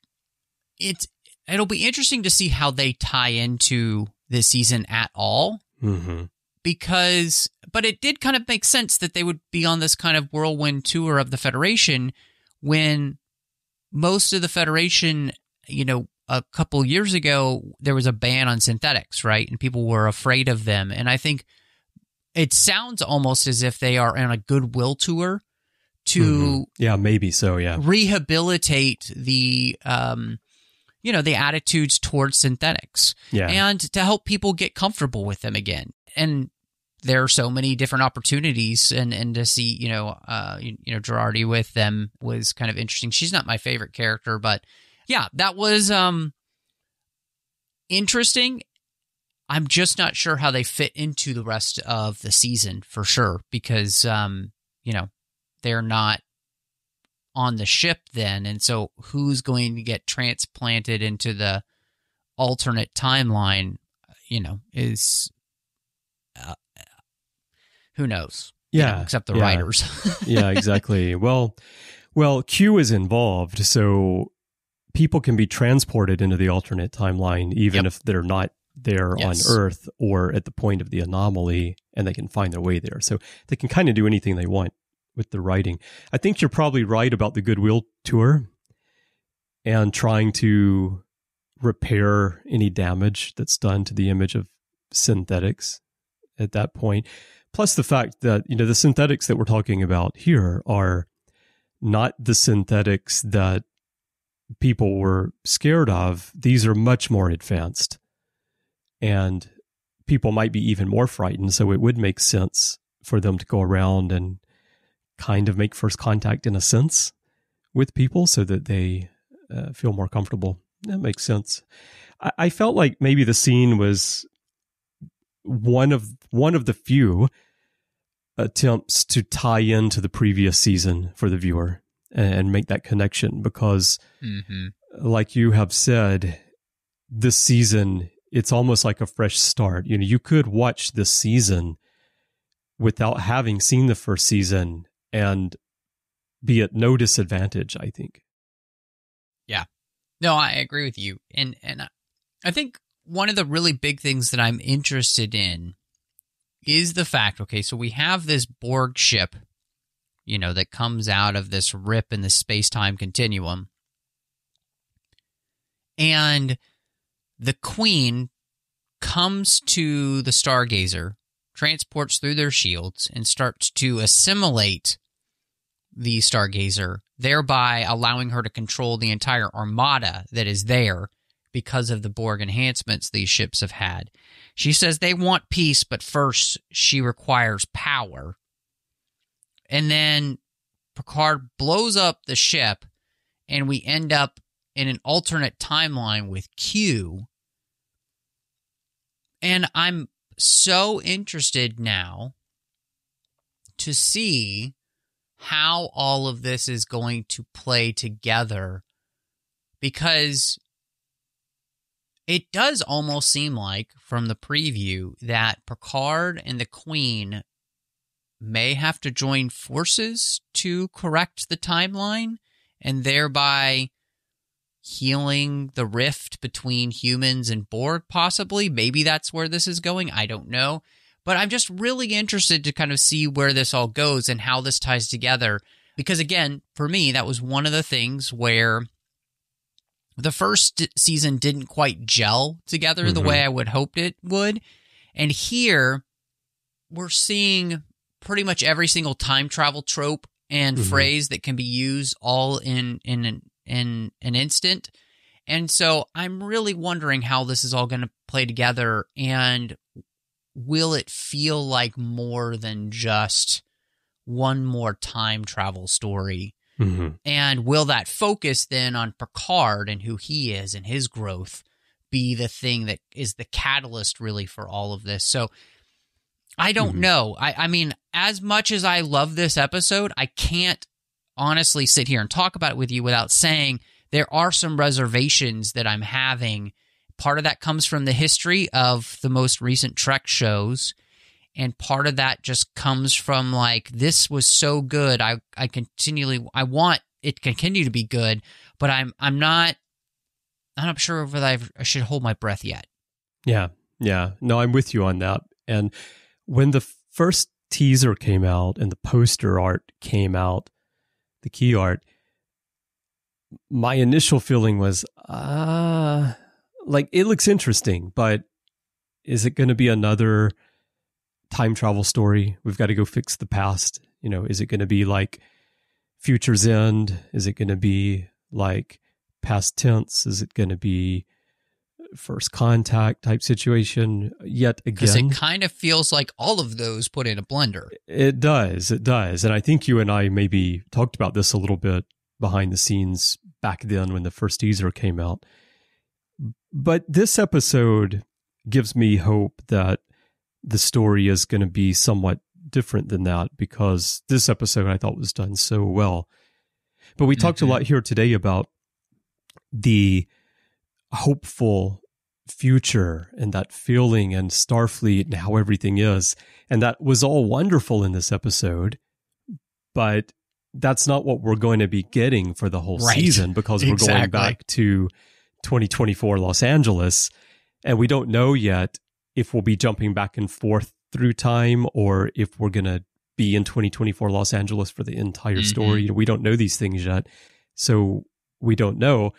Speaker 3: it's it'll be interesting to see how they tie into this season at all. Mm-hmm. Because, but it did kind of make sense that they would be on this kind of whirlwind tour of the Federation when most of the Federation, you know, a couple years ago there was a ban on synthetics, right? And people were afraid of them. And I think it sounds almost as if they are on a goodwill tour to mm-hmm.
Speaker 2: yeah maybe so yeah
Speaker 3: rehabilitate the um you know the attitudes towards synthetics
Speaker 2: yeah
Speaker 3: and to help people get comfortable with them again and there are so many different opportunities and and to see you know uh you, you know Jurati with them was kind of interesting she's not my favorite character but yeah, that was um interesting. I'm just not sure how they fit into the rest of the season for sure because um you know they're not on the ship then and so who's going to get transplanted into the alternate timeline you know is uh, who knows
Speaker 2: yeah
Speaker 3: you know, except the
Speaker 2: yeah.
Speaker 3: writers
Speaker 2: yeah exactly well well q is involved so people can be transported into the alternate timeline, even yep. if they're not there yes. on Earth or at the point of the anomaly, and they can find their way there. So they can kind of do anything they want with the writing. I think you're probably right about the Goodwill tour. and trying to repair any damage that's done to the image of synthetics at that point. Plus the fact that, you know, the synthetics that we're talking about here are not the synthetics that people were scared of. These are much more advanced. And people might be even more frightened. So it would make sense for them to go around and kind of make first contact in a sense with people so that they uh, feel more comfortable. That makes sense. I, I felt like maybe the scene was one of one of the few attempts to tie into the previous season for the viewer and make that connection because mm-hmm. like you have said this season it's almost like a fresh start. You know you could watch this season without having seen the first season and be at no disadvantage i think.
Speaker 3: Yeah. No i agree with you. And and i think one of the really big things that i'm interested in is the fact okay so we have this borg ship you know that comes out of this rip in the space-time continuum and the queen comes to the stargazer transports through their shields and starts to assimilate the stargazer thereby allowing her to control the entire armada that is there because of the borg enhancements these ships have had she says they want peace, but first she requires power. And then Picard blows up the ship, and we end up in an alternate timeline with Q. And I'm so interested now to see how all of this is going to play together because it does almost seem like, from the preview, that Picard and the Queen may have to join forces to correct the timeline and thereby healing the rift between humans and Borg, possibly. Maybe that's where this is going. I don't know. But I'm just really interested to kind of see where this all goes and how this ties together. Because again, for me, that was one of the things where the first season didn't quite gel together mm-hmm. the way I would hoped it would. And here we're seeing pretty much every single time travel trope and mm-hmm. phrase that can be used all in in an, in an instant. And so I'm really wondering how this is all going to play together and will it feel like more than just one more time travel story Mm-hmm. And will that focus then on Picard and who he is and his growth be the thing that is the catalyst really for all of this? So I don't mm-hmm. know. I, I mean, as much as I love this episode, I can't honestly sit here and talk about it with you without saying there are some reservations that I'm having. Part of that comes from the history of the most recent Trek shows and part of that just comes from like this was so good i i continually i want it to continue to be good but i'm i'm not i'm not sure whether I've, i should hold my breath yet
Speaker 2: yeah yeah no i'm with you on that and when the first teaser came out and the poster art came out the key art my initial feeling was ah uh, like it looks interesting but is it going to be another time travel story. We've got to go fix the past. You know, is it going to be like Future's End? Is it going to be like past tense? Is it going to be first contact type situation yet again? Because
Speaker 3: it kind of feels like all of those put in a blender.
Speaker 2: It does. It does. And I think you and I maybe talked about this a little bit behind the scenes back then when the first teaser came out. But this episode gives me hope that the story is going to be somewhat different than that because this episode I thought was done so well. But we mm-hmm. talked a mm-hmm. lot here today about the hopeful future and that feeling and Starfleet and how everything is. And that was all wonderful in this episode. But that's not what we're going to be getting for the whole right. season because we're exactly. going back to 2024 Los Angeles. And we don't know yet if we'll be jumping back and forth through time or if we're going to be in 2024 Los Angeles for the entire mm-hmm. story. We don't know these things yet. So we don't know.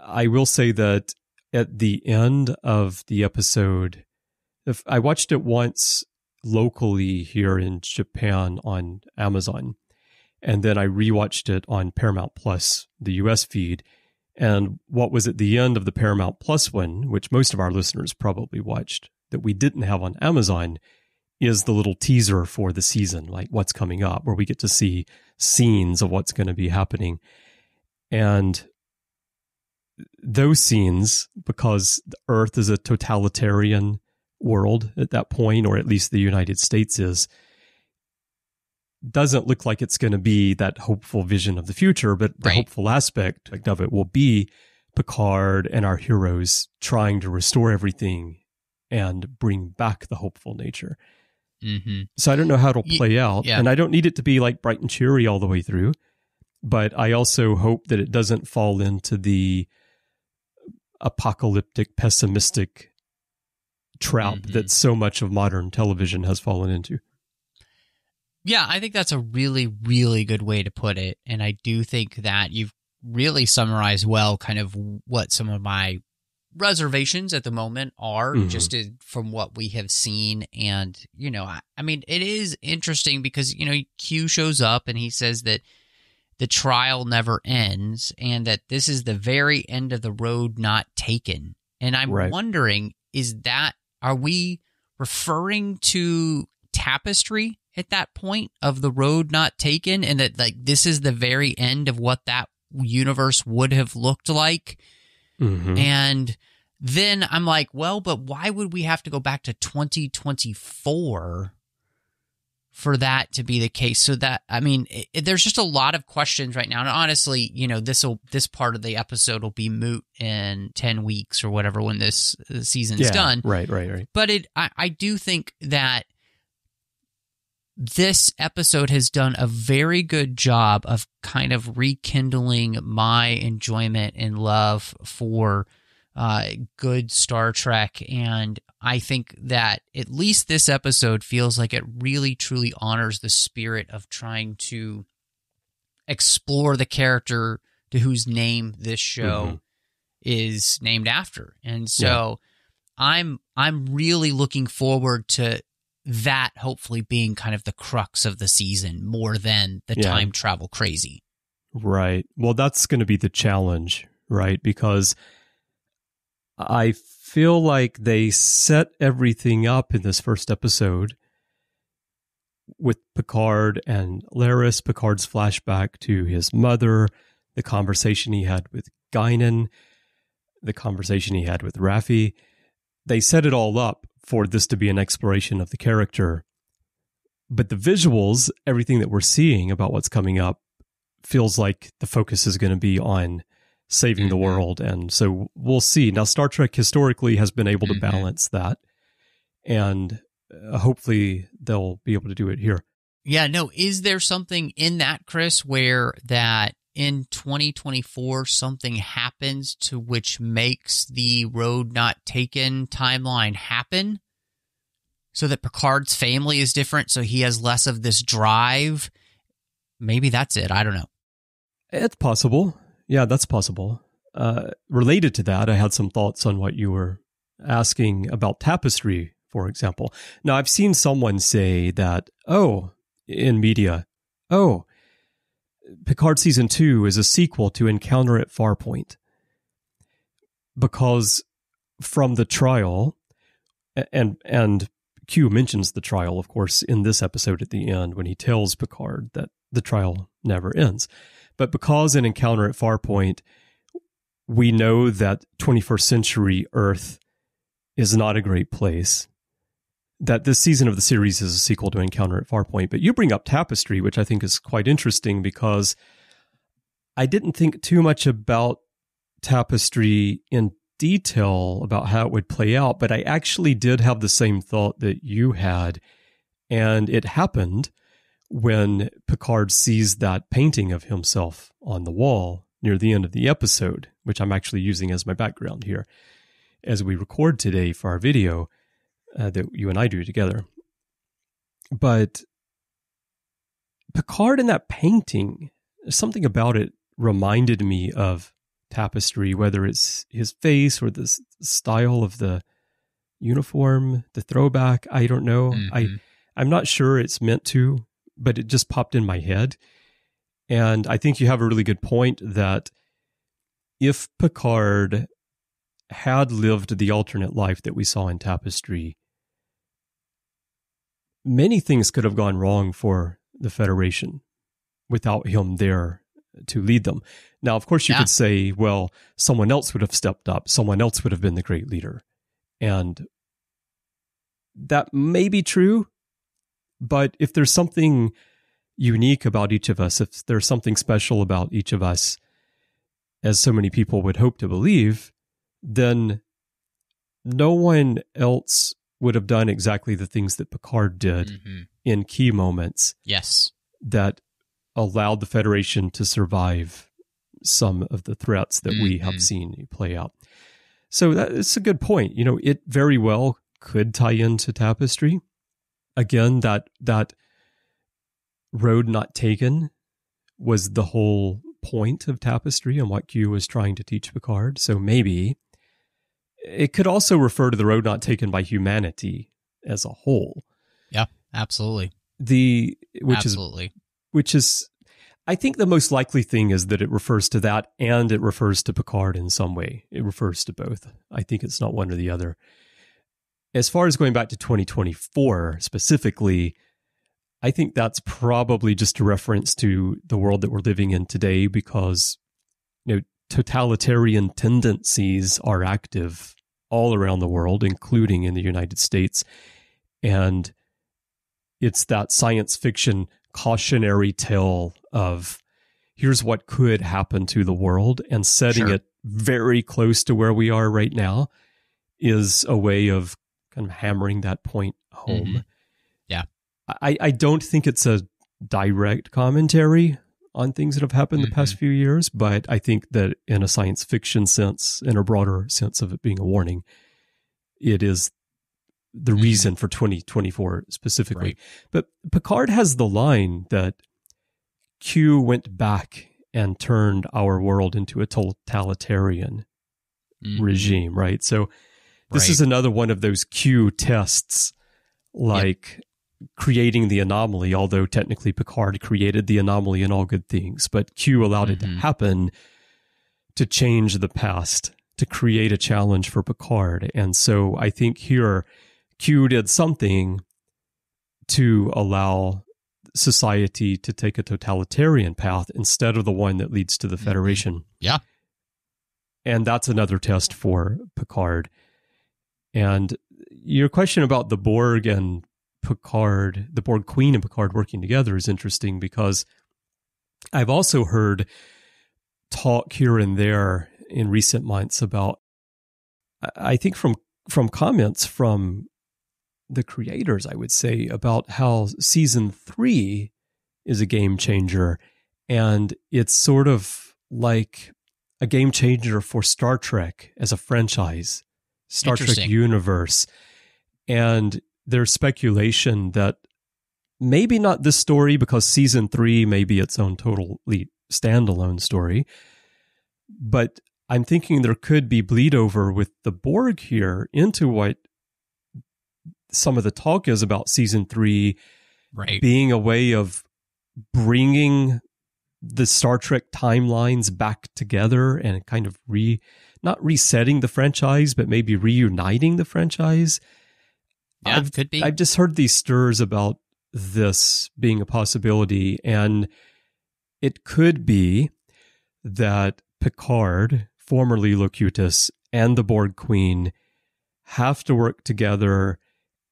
Speaker 2: I will say that at the end of the episode, if I watched it once locally here in Japan on Amazon, and then I rewatched it on Paramount Plus, the US feed. And what was at the end of the Paramount Plus one, which most of our listeners probably watched, that we didn't have on Amazon, is the little teaser for the season, like what's coming up, where we get to see scenes of what's going to be happening. And those scenes, because the Earth is a totalitarian world at that point, or at least the United States is, doesn't look like it's going to be that hopeful vision of the future, but the
Speaker 3: Right.
Speaker 2: hopeful aspect of it will be Picard and our heroes trying to restore everything and bring back the hopeful nature.
Speaker 3: Mm-hmm.
Speaker 2: So I don't know how it'll play out.
Speaker 3: yeah.
Speaker 2: And I don't need it to be like bright and cheery all the way through. But I also hope that it doesn't fall into the apocalyptic, pessimistic trap
Speaker 3: Mhm.
Speaker 2: that so much of modern television has fallen into.
Speaker 3: Yeah, I think that's a really, really good way to put it. And I do think that you've really summarized well kind of what some of my reservations at the moment are,
Speaker 2: Mhm.
Speaker 3: just to, from what we have seen. And, you know, I, I mean, it is interesting because, you know, Q shows up and he says that the trial never ends and that this is the very end of the road not taken. And I'm
Speaker 2: Right.
Speaker 3: wondering, is that, are we referring to tapestry at that point of the road not taken and that like this is the very end of what that universe would have looked like
Speaker 2: Mm-hmm.
Speaker 3: and then i'm like well but why would we have to go back to 2024 for that to be the case. So that i mean it, there's just a lot of questions right now. And honestly you know this will this part of the episode will be moot in 10 weeks or whatever when this uh, season's
Speaker 2: yeah,
Speaker 3: done.
Speaker 2: Right, right, right.
Speaker 3: but it I, I do think that this episode has done a very good job of kind of rekindling my enjoyment and love for uh, good Star Trek. And I think that at least this episode feels like it really truly honors the spirit of trying to explore the character to whose name this show
Speaker 2: Mhm.
Speaker 3: is named after. And so I'm I'm really looking forward to that hopefully being kind of the crux of the season more than the
Speaker 2: Yeah.
Speaker 3: time travel crazy.
Speaker 2: Right. Well, that's going to be the challenge, right? Because I feel like they set everything up in this first episode with Picard and Laris, Picard's flashback to his mother, the conversation he had with Guinan, the conversation he had with Raffi. They set it all up for this to be an exploration of the character. But the visuals, everything that we're seeing about what's coming up, feels like the focus is going to be on saving the
Speaker 3: Mhm.
Speaker 2: world. And so we'll see. Now, Star Trek historically has been able to
Speaker 3: Mhm.
Speaker 2: balance that. And uh, hopefully they'll be able to do it here.
Speaker 3: Yeah, no, is there something in that Chris where that in 2024 something happens to which makes the road not taken timeline happen? So that Picard's family is different so he has less of this drive. Maybe that's it. I don't know.
Speaker 2: It's possible. Yeah, that's possible. Uh, related to that, I had some thoughts on what you were asking about tapestry, for example. Now, I've seen someone say that, oh, in media, oh, Picard season two is a sequel to Encounter at Farpoint. Because from the trial, and and Q mentions the trial, of course, in this episode at the end when he tells Picard that the trial never ends. But because in Encounter at Farpoint, we know that 21st century Earth is not a great place. That this season of the series is a sequel to Encounter at Farpoint. But you bring up Tapestry, which I think is quite interesting because I didn't think too much about Tapestry in detail about how it would play out, but I actually did have the same thought that you had. And it happened when Picard sees that painting of himself on the wall near the end of the episode, which I'm actually using as my background here as we record today for our video uh, that you and I do together. But Picard in that painting, something about it reminded me of tapestry, whether it's his face or the style of the uniform, the throwback. I don't know. I
Speaker 3: Mhm.
Speaker 2: I'm not sure it's meant to, but it just popped in my head. And I think you have a really good point that if Picard had lived the alternate life that we saw in Tapestry, many things could have gone wrong for the Federation without him there to lead them. Now, of course, you
Speaker 3: Yeah.
Speaker 2: could say, well, someone else would have stepped up, someone else would have been the great leader. And that may be true, but if there's something unique about each of us, if there's something special about each of us, as so many people would hope to believe, then no one else would have done exactly the things that Picard did
Speaker 3: Mhm.
Speaker 2: in key moments
Speaker 3: Yes.
Speaker 2: that allowed the Federation to survive some of the threats that we have
Speaker 3: Mhm.
Speaker 2: seen play out. So that's a good point. You know, it very well could tie into Tapestry. Again, that that road not taken was the whole point of Tapestry and what Q was trying to teach Picard. So maybe it could also refer to the road not taken by humanity as a whole.
Speaker 3: Yeah, absolutely.
Speaker 2: The which is
Speaker 3: Absolutely.
Speaker 2: which is I think the most likely thing is that it refers to that and it refers to Picard in some way. It refers to both. I think it's not one or the other. As far as going back to 2024 specifically, I think that's probably just a reference to the world that we're living in today because you know totalitarian tendencies are active all around the world including in the United States and it's that science fiction cautionary tale of here's what could happen to the world and setting
Speaker 3: Sure.
Speaker 2: it very close to where we are right now is a way of kind of hammering that point home.
Speaker 3: Mhm. Yeah.
Speaker 2: I, I don't think it's a direct commentary on things that have happened the past few years, but I think that in a science fiction sense, in a broader sense of it being a warning, it is the
Speaker 3: Mhm.
Speaker 2: reason for 2024 specifically.
Speaker 3: Right.
Speaker 2: But Picard has the line that Q went back and turned our world into a totalitarian
Speaker 3: Mhm.
Speaker 2: regime, right? So this
Speaker 3: Right.
Speaker 2: is another one of those Q tests, like creating the anomaly, although technically Picard created the anomaly in all good things, but Q allowed it to
Speaker 3: Mhm.
Speaker 2: happen to change the past, to create a challenge for Picard. And so I think here Q did something to allow society to take a totalitarian path instead of the one that leads to the
Speaker 3: Mhm.
Speaker 2: Federation.
Speaker 3: Yeah.
Speaker 2: And that's another test for Picard. And your question about the Borg and Picard, the Borg Queen and Picard working together is interesting because I've also heard talk here and there in recent months about I- think from from comments from the creators, I would say, about how season three is a game changer. And it's sort of like a game changer for Star Trek as a franchise, Star Trek universe. And there's speculation that maybe not this story because season three may be its own totally standalone story. But I'm thinking there could be bleed over with the Borg here into what some of the talk is about season three
Speaker 3: Right.
Speaker 2: being a way of bringing the Star Trek timelines back together and kind of re not resetting the franchise, but maybe reuniting the franchise.
Speaker 3: Yeah,
Speaker 2: I've-
Speaker 3: could be.
Speaker 2: I've just heard these stirs about this being a possibility, and it could be that Picard, formerly Locutus, and the Borg Queen have to work together,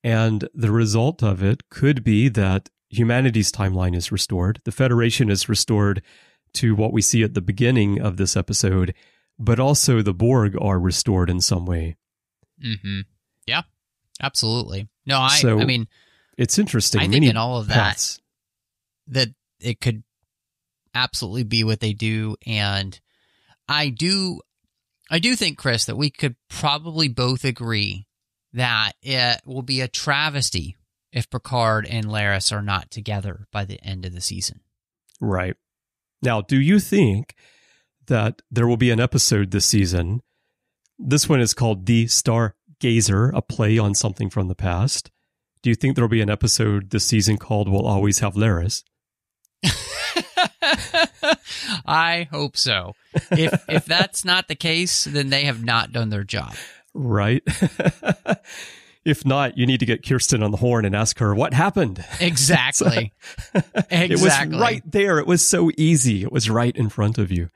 Speaker 2: and the result of it could be that humanity's timeline is restored, the Federation is restored to what we see at the beginning of this episode, but also the Borg are restored in some way.
Speaker 3: hmm Yeah, absolutely. No, I.
Speaker 2: So,
Speaker 3: I mean,
Speaker 2: It's interesting.
Speaker 3: I think
Speaker 2: Many
Speaker 3: in all of that,
Speaker 2: paths.
Speaker 3: that it could absolutely be what they do, and I do, I do think, Chris, that we could probably both agree that it will be a travesty if Picard and Laris are not together by the end of the season.
Speaker 2: Right. Now, do you think that there will be an episode this season. This one is called The Stargazer, a play on something from the past. Do you think there will be an episode this season called We'll Always Have Laris?
Speaker 3: I hope so. If if that's not the case, then they have not done their job.
Speaker 2: Right. if not, you need to get Kirsten on the horn and ask her what happened.
Speaker 3: Exactly. exactly.
Speaker 2: It was right there. It was so easy. It was right in front of you.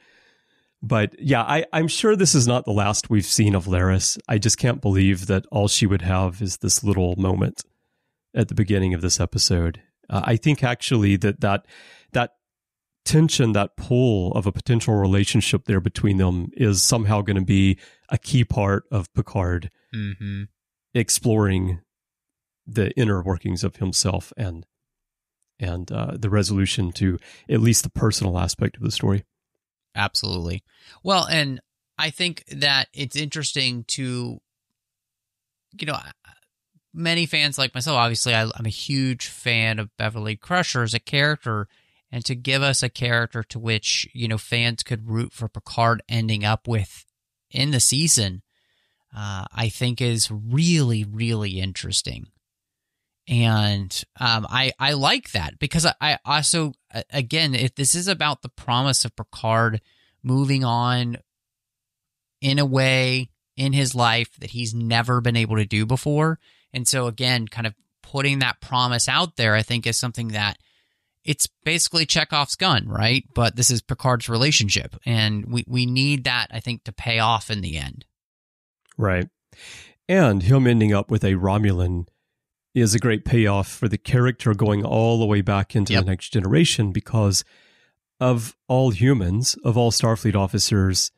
Speaker 2: But yeah, I, I'm sure this is not the last we've seen of Laris. I just can't believe that all she would have is this little moment at the beginning of this episode. Uh, I think actually that that that tension, that pull of a potential relationship there between them is somehow going to be a key part of Picard
Speaker 3: hmm
Speaker 2: exploring the inner workings of himself and and uh, the resolution to at least the personal aspect of the story.
Speaker 3: Absolutely. Well, and I think that it's interesting to, you know, many fans like myself, obviously, I, I'm a huge fan of Beverly Crusher as a character. And to give us a character to which, you know, fans could root for Picard ending up with in the season, uh, I think is really, really interesting. And um, I I like that because I, I also again if this is about the promise of Picard moving on in a way in his life that he's never been able to do before, and so again, kind of putting that promise out there, I think is something that it's basically Chekhov's gun, right? But this is Picard's relationship, and we we need that I think to pay off in the end.
Speaker 2: Right. And him ending up with a Romulan is a great payoff for the character going all the way back into
Speaker 3: Yep.
Speaker 2: the next generation because of all humans, of all Starfleet officers,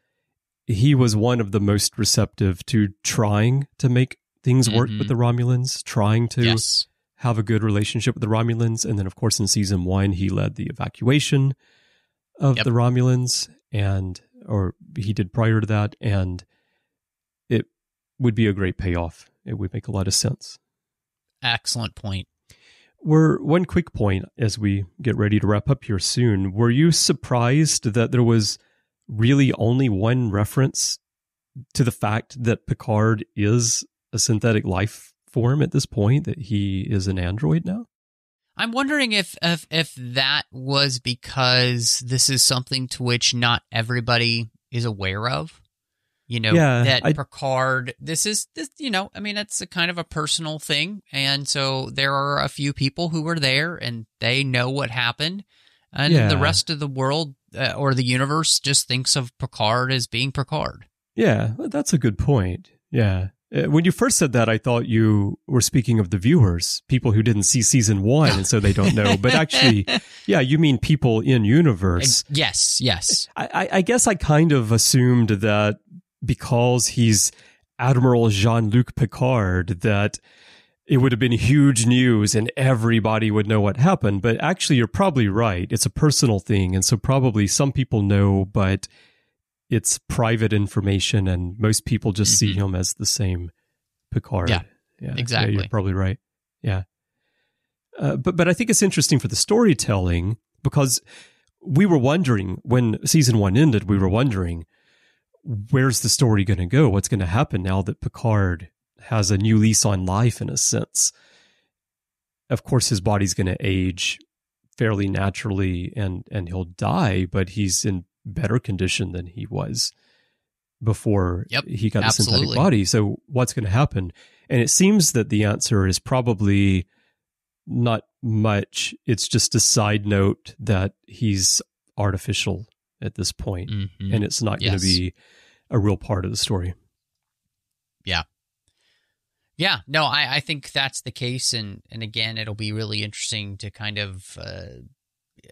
Speaker 2: he was one of the most receptive to trying to make things work
Speaker 3: Mhm.
Speaker 2: with the Romulans, trying to
Speaker 3: yes.
Speaker 2: have a good relationship with the Romulans. And then, of course, in season one, he led the evacuation of
Speaker 3: Yep.
Speaker 2: the Romulans, and or he did prior to that, and it would be a great payoff. It would make a lot of sense.
Speaker 3: Excellent point.
Speaker 2: Were one quick point as we get ready to wrap up here soon. Were you surprised that there was really only one reference to the fact that Picard is a synthetic life form at this point? That he is an android now?
Speaker 3: I'm wondering if, if if that was because this is something to which not everybody is aware of. You know
Speaker 2: Yeah,
Speaker 3: that
Speaker 2: I-
Speaker 3: Picard. This is this. You know, I mean, it's a kind of a personal thing, and so there are a few people who were there and they know what happened, and
Speaker 2: Yeah.
Speaker 3: the rest of the world uh, or the universe just thinks of Picard as being Picard.
Speaker 2: Yeah, that's a good point. Yeah. Uh, When you first said that, I thought you were speaking of the viewers, people who didn't see season one, and so they don't know. But actually, yeah, you mean people in universe.
Speaker 3: Yes, yes,
Speaker 2: I, I, I guess I kind of assumed that because he's Admiral Jean Luc Picard, that it would have been huge news and everybody would know what happened. But actually, you're probably right. It's a personal thing. And so probably some people know, but it's private information and most people just see
Speaker 3: Mhm.
Speaker 2: him as the same Picard.
Speaker 3: Yeah,
Speaker 2: yeah
Speaker 3: exactly.
Speaker 2: Yeah, you're probably right. Yeah. Uh, but but I think it's interesting for the storytelling because we were wondering when season one ended, we were wondering where's the story going to go? What's going to happen now that Picard has a new lease on life in a sense? Of course, his body's going to age fairly naturally and and he'll die, but he's in better condition than he was before
Speaker 3: Yep,
Speaker 2: he got the synthetic body. So what's going to happen? And it seems that the answer is probably not much. It's just a side note that he's artificial at this point,
Speaker 3: Mhm.
Speaker 2: and it's not going to be a real part of the story.
Speaker 3: Yeah, Yeah, no, I, I think that's the case, and and again, it'll be really interesting to kind of uh,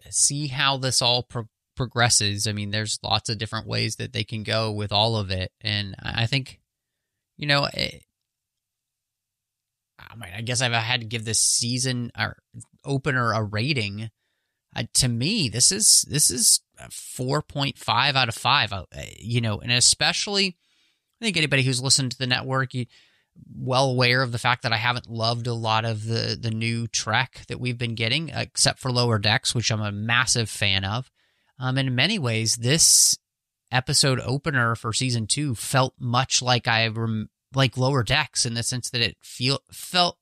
Speaker 3: see how this all pro- progresses. I mean, there's lots of different ways that they can go with all of it, and I I think, you know, it, I mean, I guess if I had to give this season or opener a rating, uh, to me, this is this is four point five out of five. Uh, you know, and especially, I think anybody who's listened to the network, you well aware of the fact that I haven't loved a lot of the the new Trek that we've been getting, except for Lower Decks, which I'm a massive fan of. Um, in many ways, this episode opener for season two felt much like I rem- like Lower Decks in the sense that it feel felt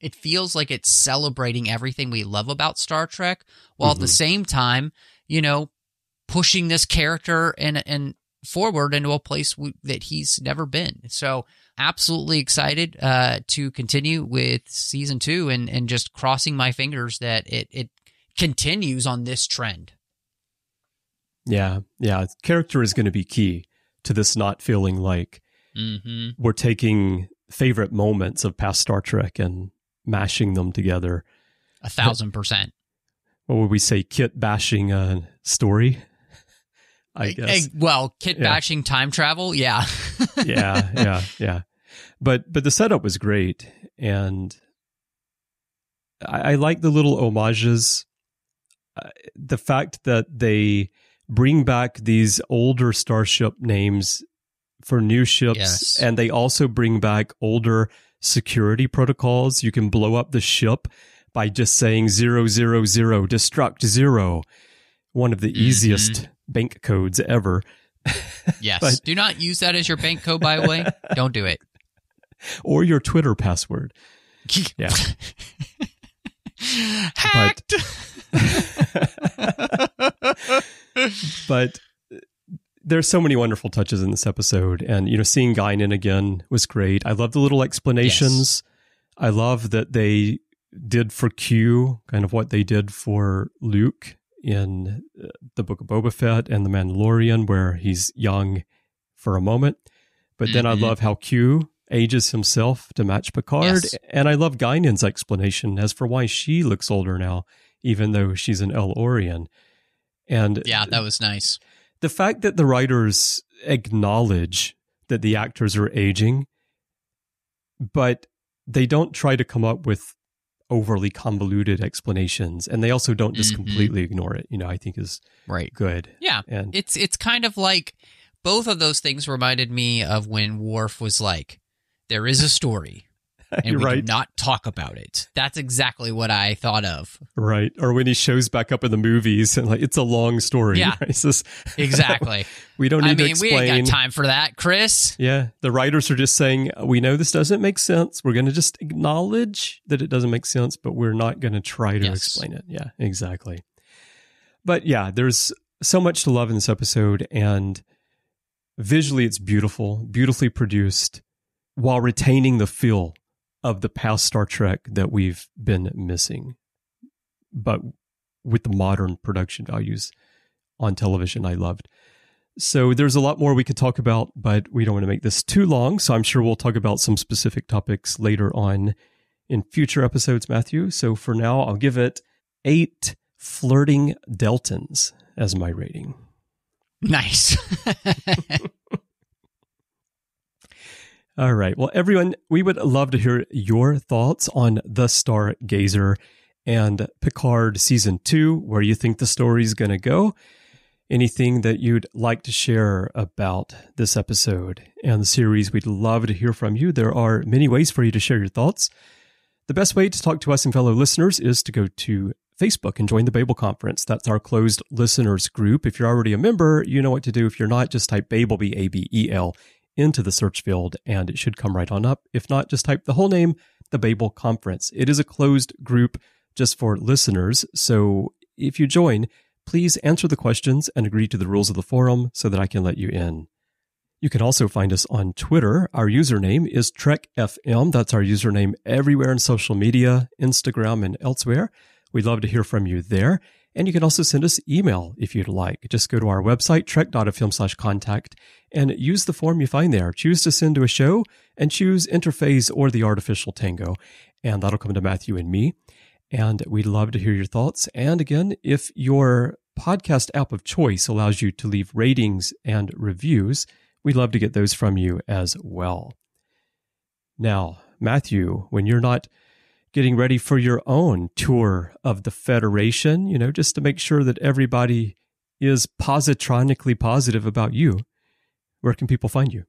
Speaker 3: it feels like it's celebrating everything we love about Star Trek, while mm-hmm. at the mm-hmm. same time, you know, pushing this character and and forward into a place we, that he's never been. So absolutely excited uh, to continue with season two and and just crossing my fingers that it it continues on this trend.
Speaker 2: Yeah, yeah. Character is going to be key to this not feeling like mm-hmm. we're taking favorite moments of past Star Trek and mashing them together.
Speaker 3: A thousand percent.
Speaker 2: What would we say? Kit bashing a story. I guess.
Speaker 3: well, kit yeah. bashing time travel. Yeah.
Speaker 2: yeah, yeah, yeah. But but the setup was great, and I, I like the little homages. Uh, the fact that they bring back these older starship names for new ships, yes. and they also bring back older security protocols. You can blow up the ship by just saying zero zero zero destruct zero. One of the mm-hmm. easiest bank codes ever.
Speaker 3: Yes. but, do not use that as your bank code, by the way. Don't do it.
Speaker 2: Or your Twitter password. Yeah.
Speaker 3: Hacked.
Speaker 2: But, but there's so many wonderful touches in this episode. And, you know, seeing Guinan again was great. I love the little explanations. Yes. I love that they did for Q kind of what they did for Luke in uh, the Book of Boba Fett and The Mandalorian, where he's young for a moment. But mm-hmm. then I mm-hmm. love how Q ages himself to match Picard. Yes. And I love Guinan's explanation as for why she looks older now, even though she's an El-Aurian. And
Speaker 3: yeah, that was nice.
Speaker 2: The fact that the writers acknowledge that the actors are aging, but they don't try to come up with overly convoluted explanations and they also don't just mm-hmm. completely ignore it you know i think is
Speaker 3: right.
Speaker 2: good.
Speaker 3: Yeah. And it's it's kind of like both of those things reminded me of when Worf was like there is a story and we right. do not talk about it. That's exactly what I thought of.
Speaker 2: Right. Or when he shows back up in the movies and like it's a long story.
Speaker 3: Yeah.
Speaker 2: Right?
Speaker 3: Just, exactly.
Speaker 2: we don't need I mean, to explain.
Speaker 3: We ain't got time for that, Chris.
Speaker 2: Yeah. The writers are just saying, we know this doesn't make sense. We're going to just acknowledge that it doesn't make sense, but we're not going to try to yes. explain it. Yeah, exactly. But yeah, there's so much to love in this episode and visually it's beautiful, beautifully produced while retaining the feel of the past Star Trek that we've been missing. But with the modern production values on television, I loved. So there's a lot more we could talk about, but we don't want to make this too long. So I'm sure we'll talk about some specific topics later on in future episodes, Matthew. So for now, I'll give it eight flirting Deltans as my rating.
Speaker 3: Nice.
Speaker 2: All right. Well, everyone, we would love to hear your thoughts on The Stargazer and Picard Season 2, where you think the story is going to go. Anything that you'd like to share about this episode and the series, we'd love to hear from you. There are many ways for you to share your thoughts. The best way to talk to us and fellow listeners is to go to Facebook and join the Babel Conference. That's our closed listeners group. If you're already a member, you know what to do. If you're not, just type Babel, B A B E L, into the search field and it should come right on up. If not, just type the whole name, the Babel Conference. It is a closed group just for listeners. So if you join, please answer the questions and agree to the rules of the forum so that I can let you in. You can also find us on Twitter. Our username is TrekFM. That's our username everywhere in social media, Instagram, and elsewhere. We'd love to hear from you there. And you can also send us email if you'd like. Just go to our website, trek.fm slash contact, and use the form you find there. Choose to send to a show and choose interphase or the artificial tango. And that'll come to Matthew and me. And we'd love to hear your thoughts. And again, if your podcast app of choice allows you to leave ratings and reviews, we'd love to get those from you as well. Now, Matthew, when you're not getting ready for your own tour of the Federation, you know, just to make sure that everybody is positronically positive about you, where can people find you?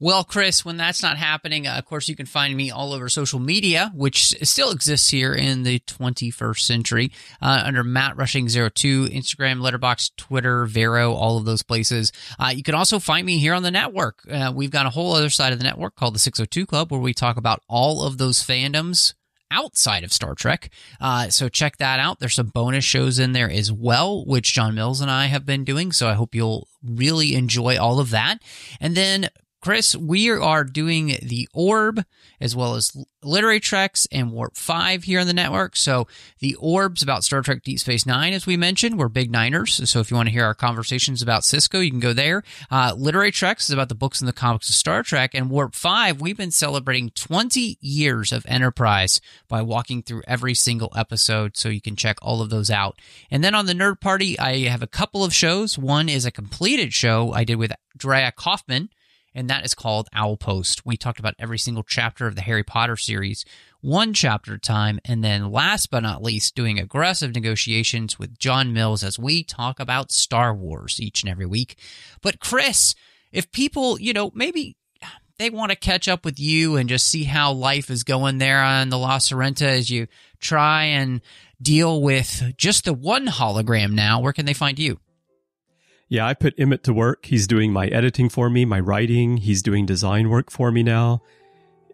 Speaker 3: Well, Chris, when that's not happening, uh, of course, you can find me all over social media, which still exists here in the 21st century uh, under Matt Rushing02, Instagram, Letterboxd, Twitter, Vero, all of those places. Uh, you can also find me here on the network. Uh, we've got a whole other side of the network called the 602 Club where we talk about all of those fandoms outside of Star Trek. Uh, so check that out. There's some bonus shows in there as well, which John Mills and I have been doing. So I hope you'll really enjoy all of that. And then Chris, we are doing the Orb as well as Literary Treks and Warp 5 here on the network. So the Orb's about Star Trek Deep Space Nine, as we mentioned. We're big Niners. So if you want to hear our conversations about Sisko, you can go there. Uh, Literary Treks is about the books and the comics of Star Trek. And Warp 5, we've been celebrating 20 years of Enterprise by walking through every single episode. So you can check all of those out. And then on the Nerd Party, I have a couple of shows. One is a completed show I did with Drea Kaufman and that is called Owl Post. We talked about every single chapter of the Harry Potter series, one chapter at a time, and then last but not least, doing aggressive negotiations with John Mills as we talk about Star Wars each and every week. But Chris, if people, you know, maybe they want to catch up with you and just see how life is going there on the La Sirena as you try and deal with just the one hologram now, where can they find you?
Speaker 2: Yeah, I put Emmet to work. He's doing my editing for me, my writing. He's doing design work for me now.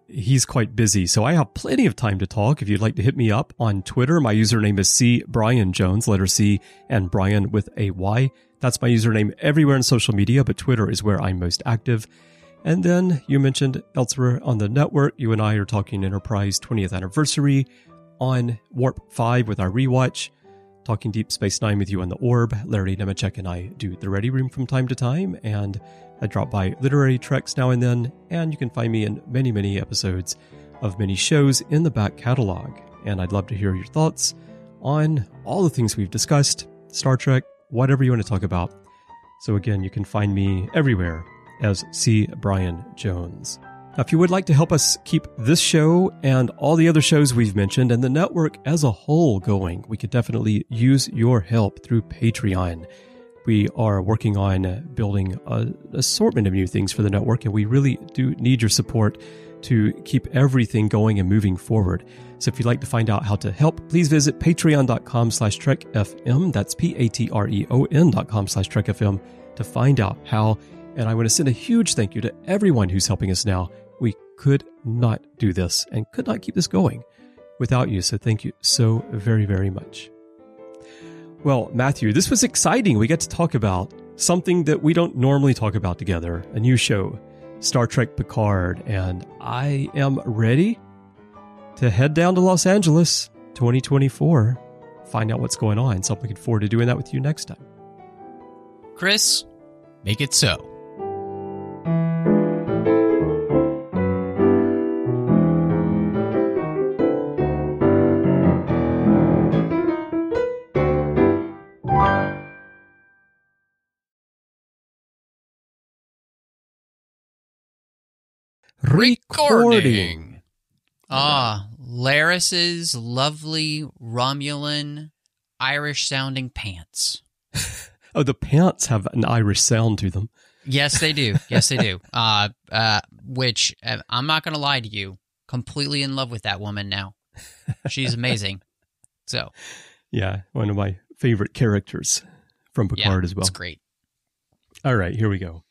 Speaker 2: He's quite busy, so I have plenty of time to talk. If you'd like to hit me up on Twitter, my username is C Bryan Jones, letter C, and Bryan with a Y. That's my username everywhere in social media, but Twitter is where I'm most active. And then you mentioned elsewhere on the network, you and I are talking Enterprise 20th anniversary on Warp 5 with our rewatch talking Deep Space Nine with you on the Orb. Larry Nemecek and I do the Ready Room from time to time, and I drop by Literary Treks now and then, and you can find me in many, many episodes of many shows in the back catalog. And I'd love to hear your thoughts on all the things we've discussed Star Trek, whatever you want to talk about. So, again, you can find me everywhere as C. Bryan Jones. Now, if you would like to help us keep this show and all the other shows we've mentioned and the network as a whole going, we could definitely use your help through Patreon. We are working on building an assortment of new things for the network, and we really do need your support to keep everything going and moving forward. So if you'd like to find out how to help, please visit patreon.com slash trekfm. That's P-A-T-R-E-O-N dot com slash trekfm to find out how. And I want to send a huge thank you to everyone who's helping us now we could not do this and could not keep this going without you. So thank you so very, very much. Well, Matthew, this was exciting. We get to talk about something that we don't normally talk about together a new show, Star Trek Picard. And I am ready to head down to Los Angeles 2024, find out what's going on. So I'm looking forward to doing that with you next time.
Speaker 3: Chris, make it so. Recording. Ah, Laris's lovely Romulan Irish sounding pants.
Speaker 2: oh, the pants have an Irish sound to them.
Speaker 3: Yes, they do. Yes, they do. Uh, uh, which uh, I'm not going to lie to you, completely in love with that woman now. She's amazing. So,
Speaker 2: yeah, one of my favorite characters from Picard
Speaker 3: yeah,
Speaker 2: as well.
Speaker 3: It's great.
Speaker 2: All right, here we go.